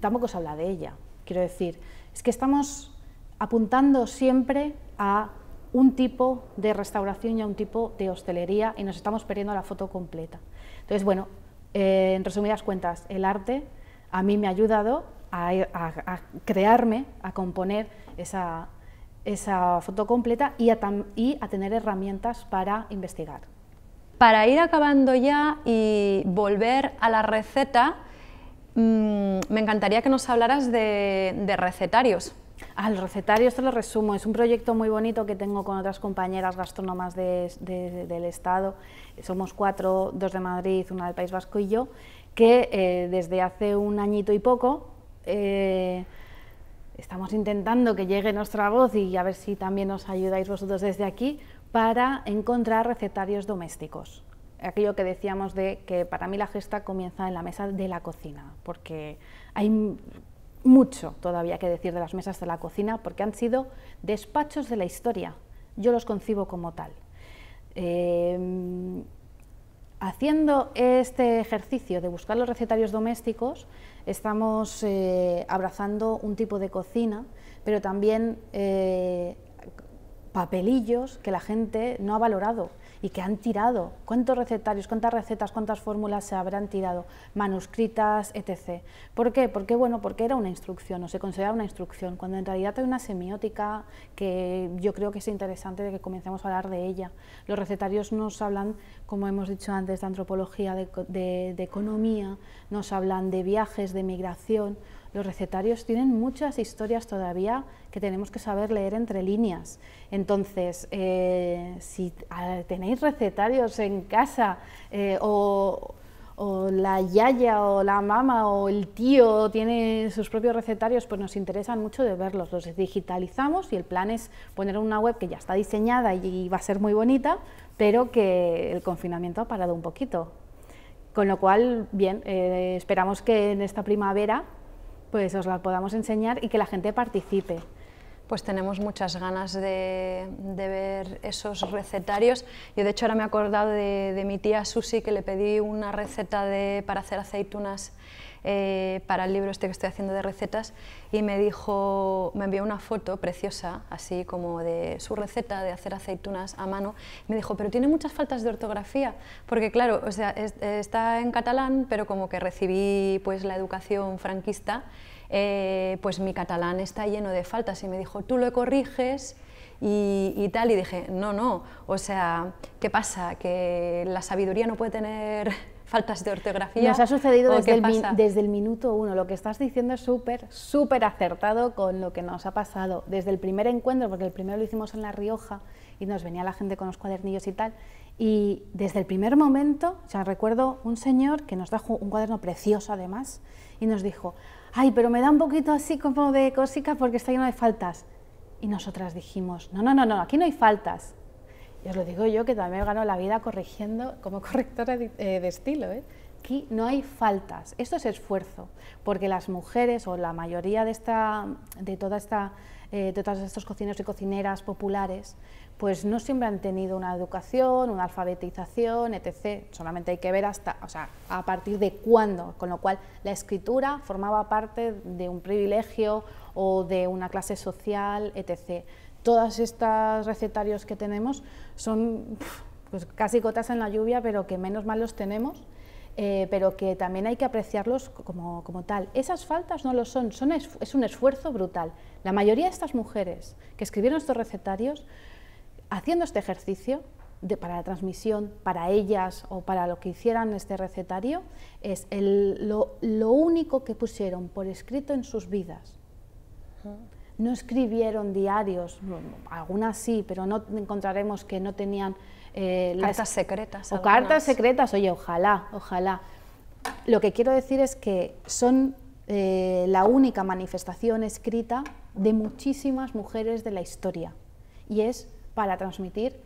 tampoco se habla de ella. Quiero decir, es que estamos apuntando siempre a un tipo de restauración y a un tipo de hostelería y nos estamos perdiendo la foto completa. Entonces, bueno, eh, en resumidas cuentas, el arte a mí me ha ayudado a, a crearme, a componer esa, esa foto completa y a, y a tener herramientas para investigar. Para ir acabando ya y volver a la receta, mm, me encantaría que nos hablaras de, recetarios. Al recetario, esto lo resumo, es un proyecto muy bonito que tengo con otras compañeras gastrónomas del Estado, somos cuatro, dos de Madrid, una del País Vasco y yo, que eh, desde hace un añito y poco eh, estamos intentando que llegue nuestra voz y a ver si también nos ayudáis vosotros desde aquí para encontrar recetarios domésticos. Aquello que decíamos de que para mí la gesta comienza en la mesa de la cocina, porque hay mucho todavía que decir de las mesas de la cocina, porque han sido despachos de la historia. Yo los concibo como tal. Eh, Haciendo este ejercicio de buscar los recetarios domésticos, estamos eh, abrazando un tipo de cocina, pero también eh, papelillos que la gente no ha valorado y que han tirado. ¿Cuántos recetarios, cuántas recetas, cuántas fórmulas se habrán tirado? Manuscritas, etc. ¿Por qué? Porque, bueno, porque era una instrucción o se consideraba una instrucción, cuando en realidad hay una semiótica que yo creo que es interesante de que comencemos a hablar de ella. Los recetarios nos hablan, como hemos dicho antes, de antropología, de economía, nos hablan de viajes, de migración, los recetarios tienen muchas historias todavía que tenemos que saber leer entre líneas. Entonces, eh, si tenéis recetarios en casa eh, o, la yaya o la mamá o el tío tiene sus propios recetarios, pues nos interesan mucho de verlos. Los digitalizamos y el plan es poner una web que ya está diseñada y va a ser muy bonita, pero que el confinamiento ha parado un poquito. Con lo cual, bien, eh, esperamos que en esta primavera pues os la podamos enseñar y que la gente participe. Pues tenemos muchas ganas de, ver esos recetarios. Yo de hecho ahora me he acordado de, mi tía Susi que le pedí una receta de, para hacer aceitunas eh, para el libro este que estoy haciendo de recetas y me dijo, me envió una foto preciosa, así como de su receta de hacer aceitunas a mano. Me dijo, pero tiene muchas faltas de ortografía, porque claro, o sea, está en catalán, pero como que recibí pues la educación franquista, eh, pues mi catalán está lleno de faltas y me dijo, tú lo corriges y, y, tal, y dije, no, no, o sea, ¿qué pasa? ¿Que la sabiduría no puede tener faltas de ortografía. Nos ha sucedido ¿o desde el, desde el minuto uno. Lo que estás diciendo es súper, súper acertado con lo que nos ha pasado. Desde el primer encuentro, porque el primero lo hicimos en La Rioja y nos venía la gente con los cuadernillos y tal. Y desde el primer momento, o sea, recuerdo un señor que nos trajo un cuaderno precioso además y nos dijo, ay, pero me da un poquito así como de cosica porque está lleno de faltas. Y nosotras dijimos, no, no, no, no, aquí no hay faltas. Y os lo digo yo que también gano la vida corrigiendo como correctora de, eh, de estilo. ¿eh? Aquí no hay faltas, esto es esfuerzo, porque las mujeres o la mayoría de, esta, de, toda esta, eh, de todos estos cocineros y cocineras populares, pues no siempre han tenido una educación, una alfabetización, etc. Solamente hay que ver hasta, o sea, a partir de cuándo, con lo cual la escritura formaba parte de un privilegio o de una clase social, etc. Todas estas recetarios que tenemos son pues, casi gotas en la lluvia, pero que menos mal los tenemos, eh, pero que también hay que apreciarlos como, como tal. Esas faltas no lo son, son es, es un esfuerzo brutal. La mayoría de estas mujeres que escribieron estos recetarios, haciendo este ejercicio, de, para la transmisión, para ellas o para lo que hicieran este recetario, es el- lo, lo único que pusieron por escrito en sus vidas. No escribieron diarios, algunas sí, pero no encontraremos que no tenían eh, Cartas secretas. o algunas. cartas secretas, oye, ojalá, ojalá. Lo que quiero decir es que son eh, la única manifestación escrita de muchísimas mujeres de la historia y es para transmitir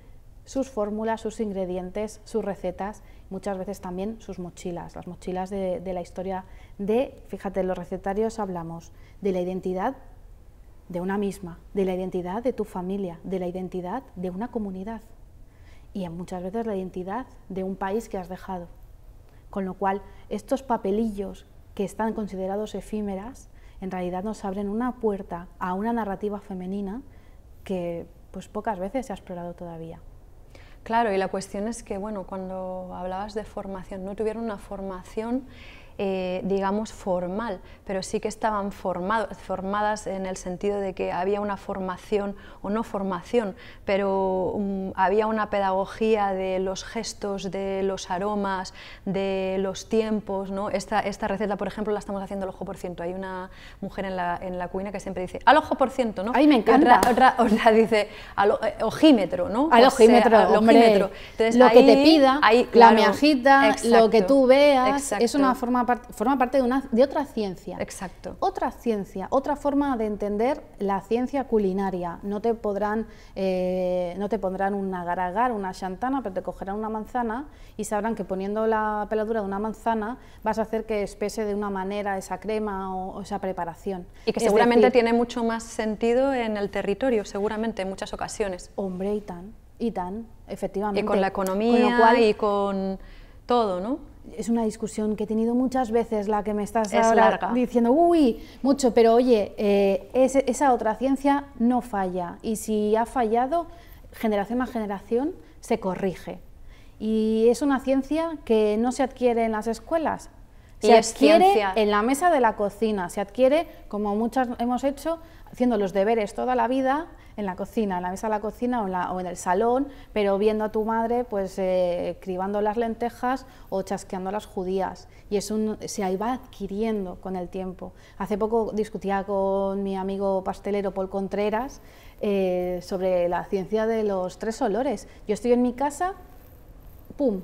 sus fórmulas, sus ingredientes, sus recetas, muchas veces también sus mochilas, las mochilas de, de la historia de, fíjate, en los recetarios hablamos de la identidad de una misma, de la identidad de tu familia, de la identidad de una comunidad y muchas veces la identidad de un país que has dejado. Con lo cual, estos papelillos que están considerados efímeras, en realidad nos abren una puerta a una narrativa femenina que pues pocas veces se ha explorado todavía. Claro, y la cuestión es que, bueno, cuando hablabas de formación, no tuvieron una formación, eh, digamos, formal, pero sí que estaban formado- formadas en el sentido de que había una formación o no formación, pero mm, había una pedagogía de los gestos, de los aromas, de los tiempos, ¿no? Esta, esta receta, por ejemplo, la estamos haciendo al ojo por ciento. Hay una mujer en la, en la cocina que siempre dice, al ojo por ciento, ¿no? Ay, me Y otra- encanta. Otra, otra dice, al eh, ojímetro, ¿no? Al O sea, ojímetro, al ojímetro. Entonces, lo que te ahí- pida, ahí, la claro, miajita, lo que exacto, tú veas, es exacto, una forma, forma parte de, una, de otra ciencia. Exacto. Otra ciencia, otra forma de entender la ciencia culinaria. No te podrán, eh, no te pondrán un agar-agar, una chantana, pero te cogerán una manzana y sabrán que poniendo la peladura de una manzana vas a hacer que espese de una manera esa crema o, o esa preparación. Y que Es seguramente decir, tiene mucho más sentido en el territorio, seguramente, en muchas ocasiones. Hombre, y tan, y tan, efectivamente. Y con la Con lo economía cual, y con todo, ¿no? Es una discusión que he tenido muchas veces, la que me estás Es ahora larga. diciendo, uy, mucho, pero oye, eh, esa otra ciencia no falla y si ha fallado, generación a generación se corrige. Y es una ciencia que no se adquiere en las escuelas, se adquiere ciencia. en la mesa de la cocina, se adquiere, como muchas hemos hecho, haciendo los deberes toda la vida en la cocina, en la mesa de la cocina o en, el salón, pero viendo a tu madre pues eh, cribando las lentejas o chasqueando las judías. Y es un, se va adquiriendo con el tiempo. Hace poco discutía con mi amigo pastelero Paul Contreras eh, sobre la ciencia de los tres olores. Yo estoy en mi casa pum,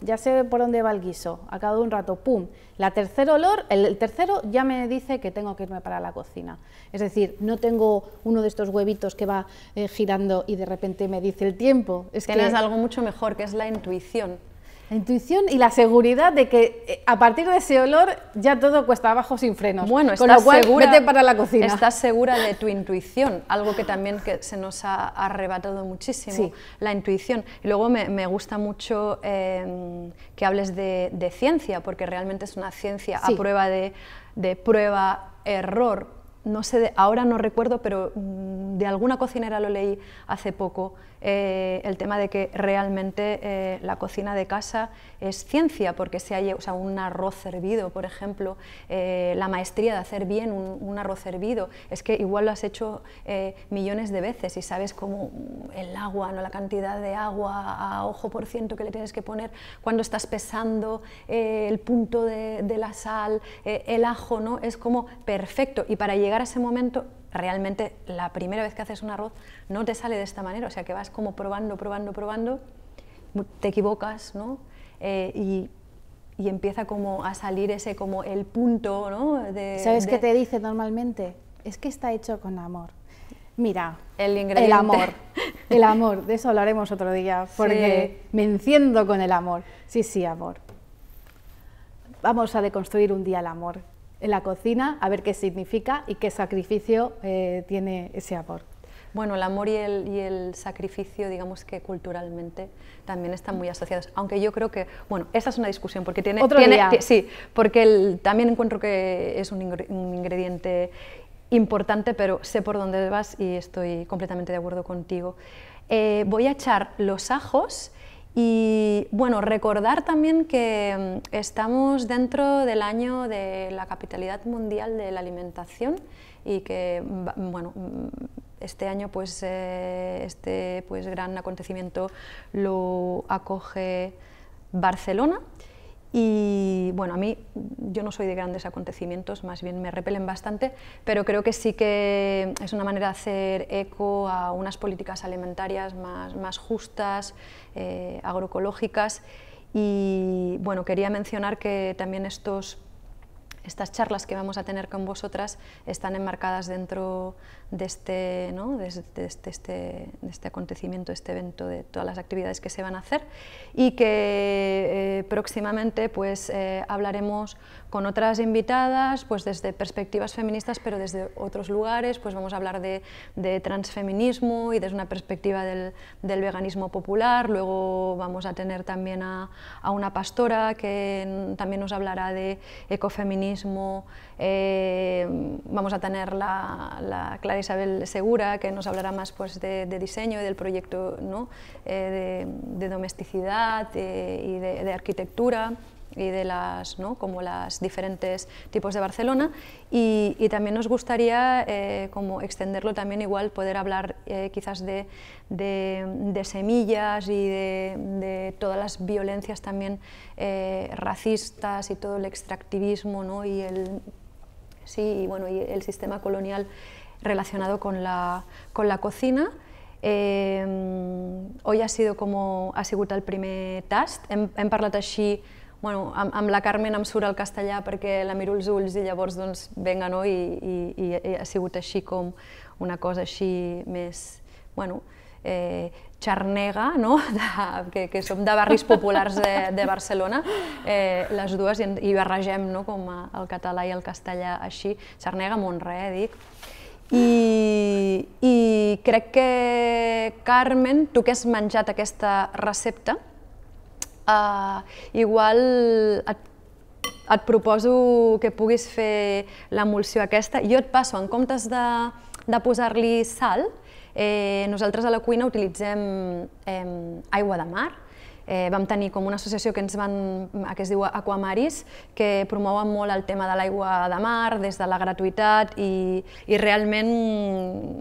ya sé por dónde va el guiso, a cabo de un rato, pum. La tercer olor, el, el tercero ya me dice que tengo que irme para la cocina. Es decir, no tengo uno de estos huevitos que va eh, girando y de repente me dice el tiempo. Es Tienes que algo mucho mejor, que es la intuición. La intuición y la seguridad de que eh, a partir de ese olor ya todo cuesta abajo sin frenos. Bueno, Con estás lo cual, segura, vete para la cocina. Estás segura de tu intuición, algo que también que se nos ha arrebatado muchísimo, Sí. la intuición. Y luego me, me gusta mucho eh, que hables de, de ciencia, porque realmente es una ciencia Sí. a prueba de, de prueba-error. No sé, de- ahora no recuerdo, pero mm, de alguna cocinera lo leí hace poco, eh, el tema de que realmente eh, la cocina de casa es ciencia, porque si hay o sea, un arroz servido, por ejemplo, eh, la maestría de hacer bien un, arroz servido, es que igual lo has hecho millones de veces y sabes cómo el agua, ¿no? la cantidad de agua a ojo por ciento que le tienes que poner cuando estás pesando, el punto de, de la sal, el ajo, ¿no? es como perfecto y para llegar a ese momento realmente la primera vez que haces un arroz no te sale de esta manera, o sea que vas como probando, probando, probando, te equivocas, ¿no? Eh, y, y, empieza como a salir ese como el punto, ¿no? De, ¿Sabes qué te dice normalmente? Es que está hecho con amor. Mira, el, el amor, el amor, de eso hablaremos otro día, porque me enciendo con el amor. Sí, sí, amor. Vamos a deconstruir un día el amor en la cocina, a ver qué significa y qué sacrificio eh, tiene ese amor. Bueno, el amor y el, y el, sacrificio, digamos que culturalmente también están muy asociados. Aunque yo creo que, bueno, esa es una discusión porque tiene, Otro tiene día. sí, porque también encuentro que es un, ingrediente importante, pero sé por dónde vas y estoy completamente de acuerdo contigo. Eh, voy a echar los ajos y bueno, recordar también que mm, estamos dentro del año de la capitalidad mundial de la alimentación y que bueno, mm, este año pues eh, este pues gran acontecimiento lo acoge Barcelona y bueno, a mí yo no soy de grandes acontecimientos, más bien me repelen bastante, pero creo que sí que es una manera de hacer eco a unas políticas alimentarias más, más justas, eh, agroecológicas. Y bueno, quería mencionar que también estos estas charlas que vamos a tener con vosotras están enmarcadas dentro de este, ¿no? de, este, este, este, acontecimiento, este evento, de todas las actividades que se van a hacer y que eh, próximamente pues, eh, hablaremos con otras invitadas pues, desde perspectivas feministas, pero desde otros lugares, pues vamos a hablar de, transfeminismo y desde una perspectiva del, veganismo popular, luego vamos a tener también a, a una pastora que también nos hablará de ecofeminismo, eh, vamos a tener la, la, Clara Isabel Segura, que nos hablará más pues, de, diseño y del proyecto ¿no? Eh, de, domesticidad eh, y de arquitectura y de las, ¿no? como las diferentes tipos de Barcelona y, también nos gustaría eh, como extenderlo también igual poder hablar eh, quizás de, de, semillas y de, todas las violencias también eh, racistas y todo el extractivismo ¿no? y, el, sí, bueno, y el sistema colonial relacionado con la, con la cocina. hoy ha sido como ha sigut el primer tast, hem, hem parlat així bueno, amb, amb la Carmen em surt el castellà perquè la miro els ulls i llavors doncs venga, no? I, i, i ha sigut així com una cosa així més, bueno, eh, xarnega, no? de, que, que som de barris populars de, de Barcelona, eh, les dues, i, i barregem no? com el català i el castellà així, xarnega Montré, eh, dic. I, I crec que, Carmen, tu que has menjat aquesta recepta, Uh, igual et, et proposo que puguis fer l'emulsió aquesta. Jo et passo, en comptes de, de posar-li sal, eh, nosaltres a la cuina utilitzem eh, aigua de mar, eh, vam tenir com una associació que ens van, que es diu Aquamaris, que promouen molt el tema de l'aigua de mar, des de la gratuïtat, i, i realment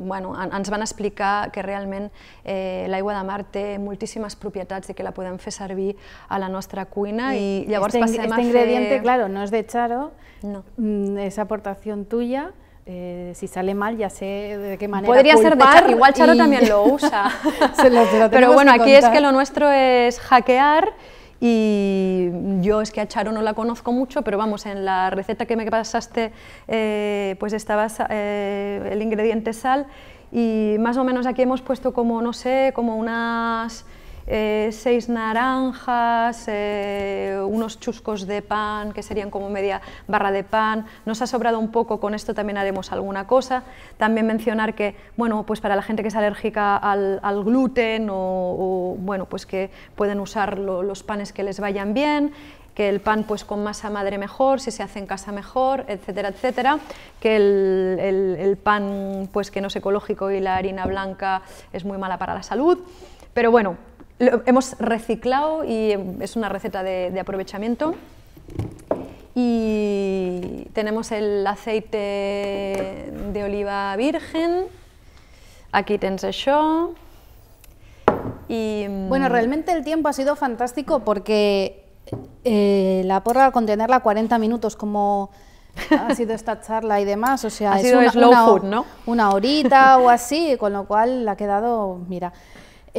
bueno, ens van explicar que realment eh, l'aigua de mar té moltíssimes propietats i que la podem fer servir a la nostra cuina i llavors este, passem este a fer... ingrediente, claro, no es de Charo, no. Mm, es aportación tuya, Eh, si sale mal ya sé de qué manera Podría ser de Charo, igual Charo también lo usa. se lo, se lo Pero bueno, aquí es que lo nuestro es hackear y yo es que a Charo no la conozco mucho, pero vamos, en la receta que me pasaste eh, pues estaba eh, el ingrediente sal y más o menos aquí hemos puesto como, no sé, como unas eh, seis naranjas, eh, unos chuscos de pan, que serían como media barra de pan. Nos ha sobrado un poco, con esto también haremos alguna cosa. También mencionar que, bueno, pues para la gente que es alérgica al, gluten o, bueno, pues que pueden usar los panes que les vayan bien. que el pan pues con masa madre mejor, si se hace en casa mejor, etcétera, etcétera, que el, el pan pues que no es ecológico y la harina blanca es muy mala para la salud, pero bueno, lo hemos reciclado y es una receta de, de aprovechamiento. Y tenemos el aceite de oliva virgen, aquí tens això, y... Bueno, realmente el tiempo ha sido fantástico porque eh, la porra al contenerla 40 minutos como ha sido esta charla y demás, o sea, Ha es sido una, slow una- food, ¿no? una horita o así, con lo cual ha quedado, mira,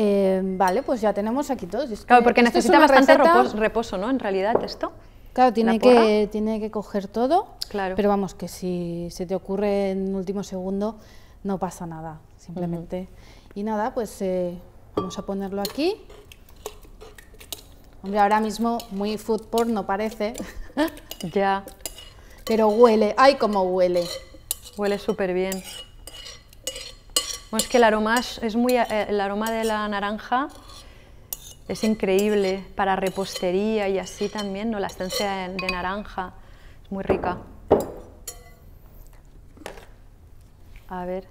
eh, vale, pues ya tenemos aquí todo. Y es Claro, que porque necesita bastante reposo, ¿no? En realidad esto. Claro, tiene que, tiene que coger todo, Claro. pero vamos, que si se te ocurre en último segundo, no pasa nada, simplemente. Y nada, pues eh, vamos a ponerlo aquí. Hombre, ahora mismo muy food porn no parece, Ya, pero huele, ¡ay cómo huele! huele súper bien. Bueno, es que el aroma es, es muy, eh, el aroma de la naranja es increíble para repostería y así también, ¿no? La esencia de, de naranja es muy rica. A ver,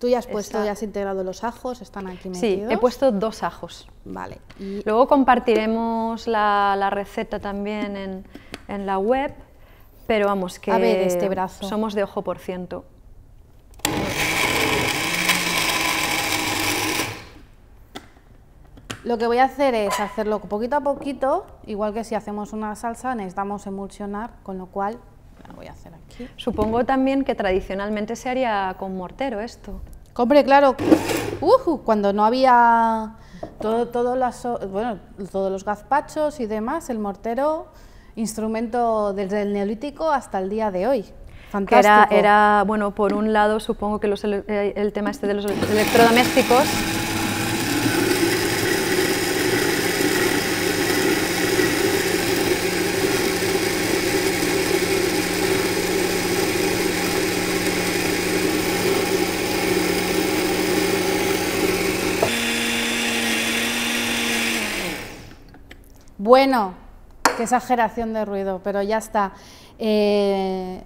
Tú ya has puesto, Está- ya has integrado los ajos, están aquí metidos. sí, he puesto dos ajos. Vale, y Luego compartiremos la, la receta también en, en la web, pero vamos, que A ver, este brazo. somos de ojo por ciento. Lo que voy a hacer es hacerlo poquito a poquito, igual que si hacemos una salsa necesitamos emulsionar, con lo cual la voy a hacer aquí. Supongo también que tradicionalmente se haría con mortero esto. Hombre, claro, ujú, cuando no había todo, todo las, bueno, todos los gazpachos y demás, el mortero, instrumento desde el neolítico hasta el día de hoy. Que Fantástico. era, era, bueno, por un lado supongo que los ele- eh, el tema este de los electrodomésticos Bueno, qué exageración de ruido, pero ya está. Eh,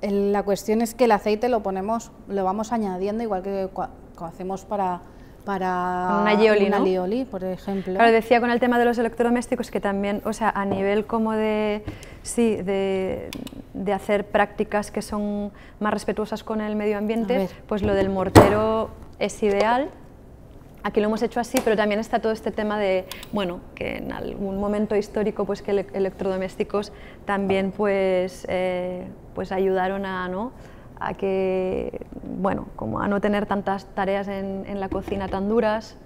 la cuestión es que el aceite lo ponemos, lo vamos añadiendo igual que hacemos para para Con un aioli, un ¿no? por ejemplo. Claro, decía con el tema de los electrodomésticos que también, o sea, a nivel como de, sí, de, de hacer prácticas que son más respetuosas con el medio ambiente, pues lo del mortero es ideal. Aquí lo hemos hecho así, pero también está todo este tema de, bueno, que en algún momento histórico, pues que ele- electrodomésticos también, pues, eh, pues ayudaron a, ¿no? a que, bueno, como a no tener tantas tareas en, en la cocina tan duras.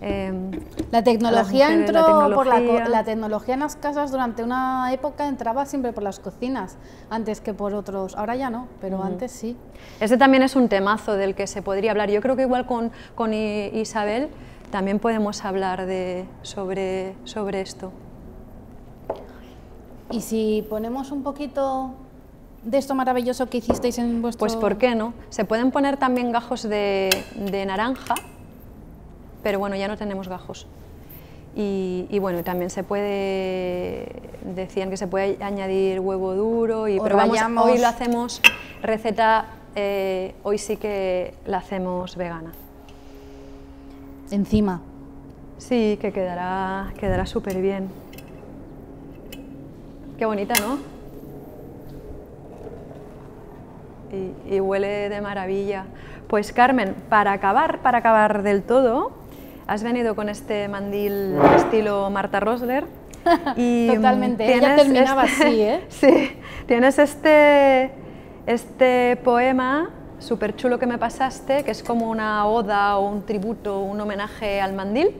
Em, La tecnología mujeres, la entró por la, tecnología. la tecnología en las casas durante una época entraba siempre por las cocinas, antes que por otros. Ahora ya no, pero antes sí. Ese también es un temazo del que se podría hablar. Yo creo que igual con, con Isabel también podemos hablar de, sobre, sobre esto. Y si ponemos un poquito de esto maravilloso que hicisteis en vuestro... Pues ¿por qué no? Se pueden poner también gajos de, de naranja, pero bueno, ya no tenemos gajos. Y, y bueno, también se puede, decían que se puede añadir huevo duro, y, O pero vamos, hoy lo hacemos receta, eh, hoy sí que la hacemos vegana. Encima. Sí, que quedará, quedará súper bien. Qué bonita, ¿no? Y, y huele de maravilla. Pues Carmen, para acabar, para acabar del todo, has venido con este mandil estilo Marta Rosler. Y Totalmente, ella terminaba este- así, ¿eh? Sí, tienes este, este poema súper chulo que me pasaste, que es como una oda o un tributo, un homenaje al mandil,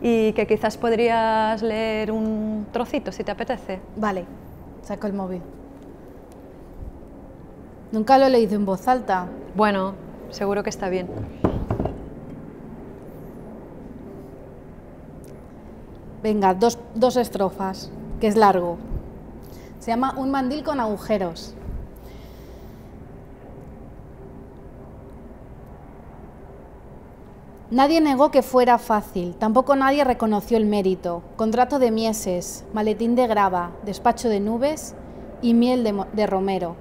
y que quizás podrías leer un trocito si te apetece. Vale, saco el móvil. Nunca lo he leído en voz alta. Bueno, seguro que está bien. Venga, dos, dos estrofas, que es largo. Se llama Un mandil con agujeros. Nadie negó que fuera fácil, tampoco nadie reconoció el mérito. Contrato de mieses, maletín de grava, despacho de nubes y miel de, de romero.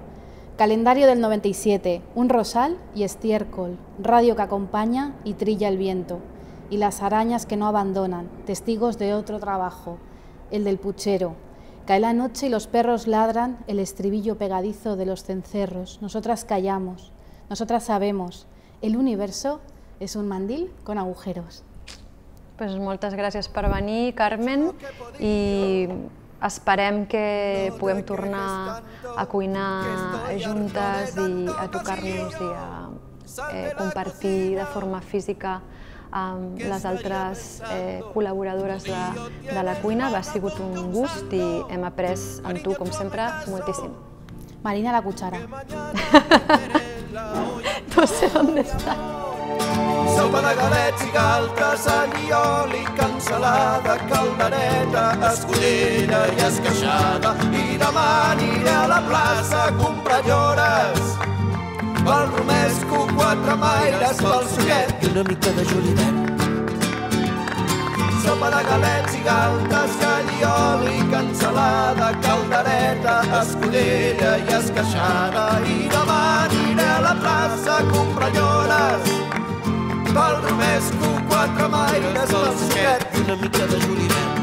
Calendario del 97, un rosal y estiércol, radio que acompaña y trilla el viento, y las arañas que no abandonan, testigos de otro trabajo, el del puchero. Cae la noche y los perros ladran el estribillo pegadizo de los cencerros. Nosotras callamos, nosotras sabemos, el universo és un mandil con agujeros. Pues moltes gràcies per venir, Carmen, i esperem que puguem tornar a cuinar juntes i a tocar-nos a eh, compartir de forma física amb les altres eh, col·laboradores de, de la cuina. Ha sigut un gust i hem après amb tu, com sempre, moltíssim. Marina la cuchara. no sé on està. Sopa de galets i galtes, alliol i cansalada, caldereta, escudella i esqueixada. I demà aniré a la plaça a comprar llores pel romesco, quatre maires, pel suquet i una mica de julivert. Sopa de galets i galtes, alliol i cansalada, caldereta, escudella i esqueixada. I demà aniré a la plaça a comprar llores pel romesco, quatre maires, pel suquet i una mica de julivert.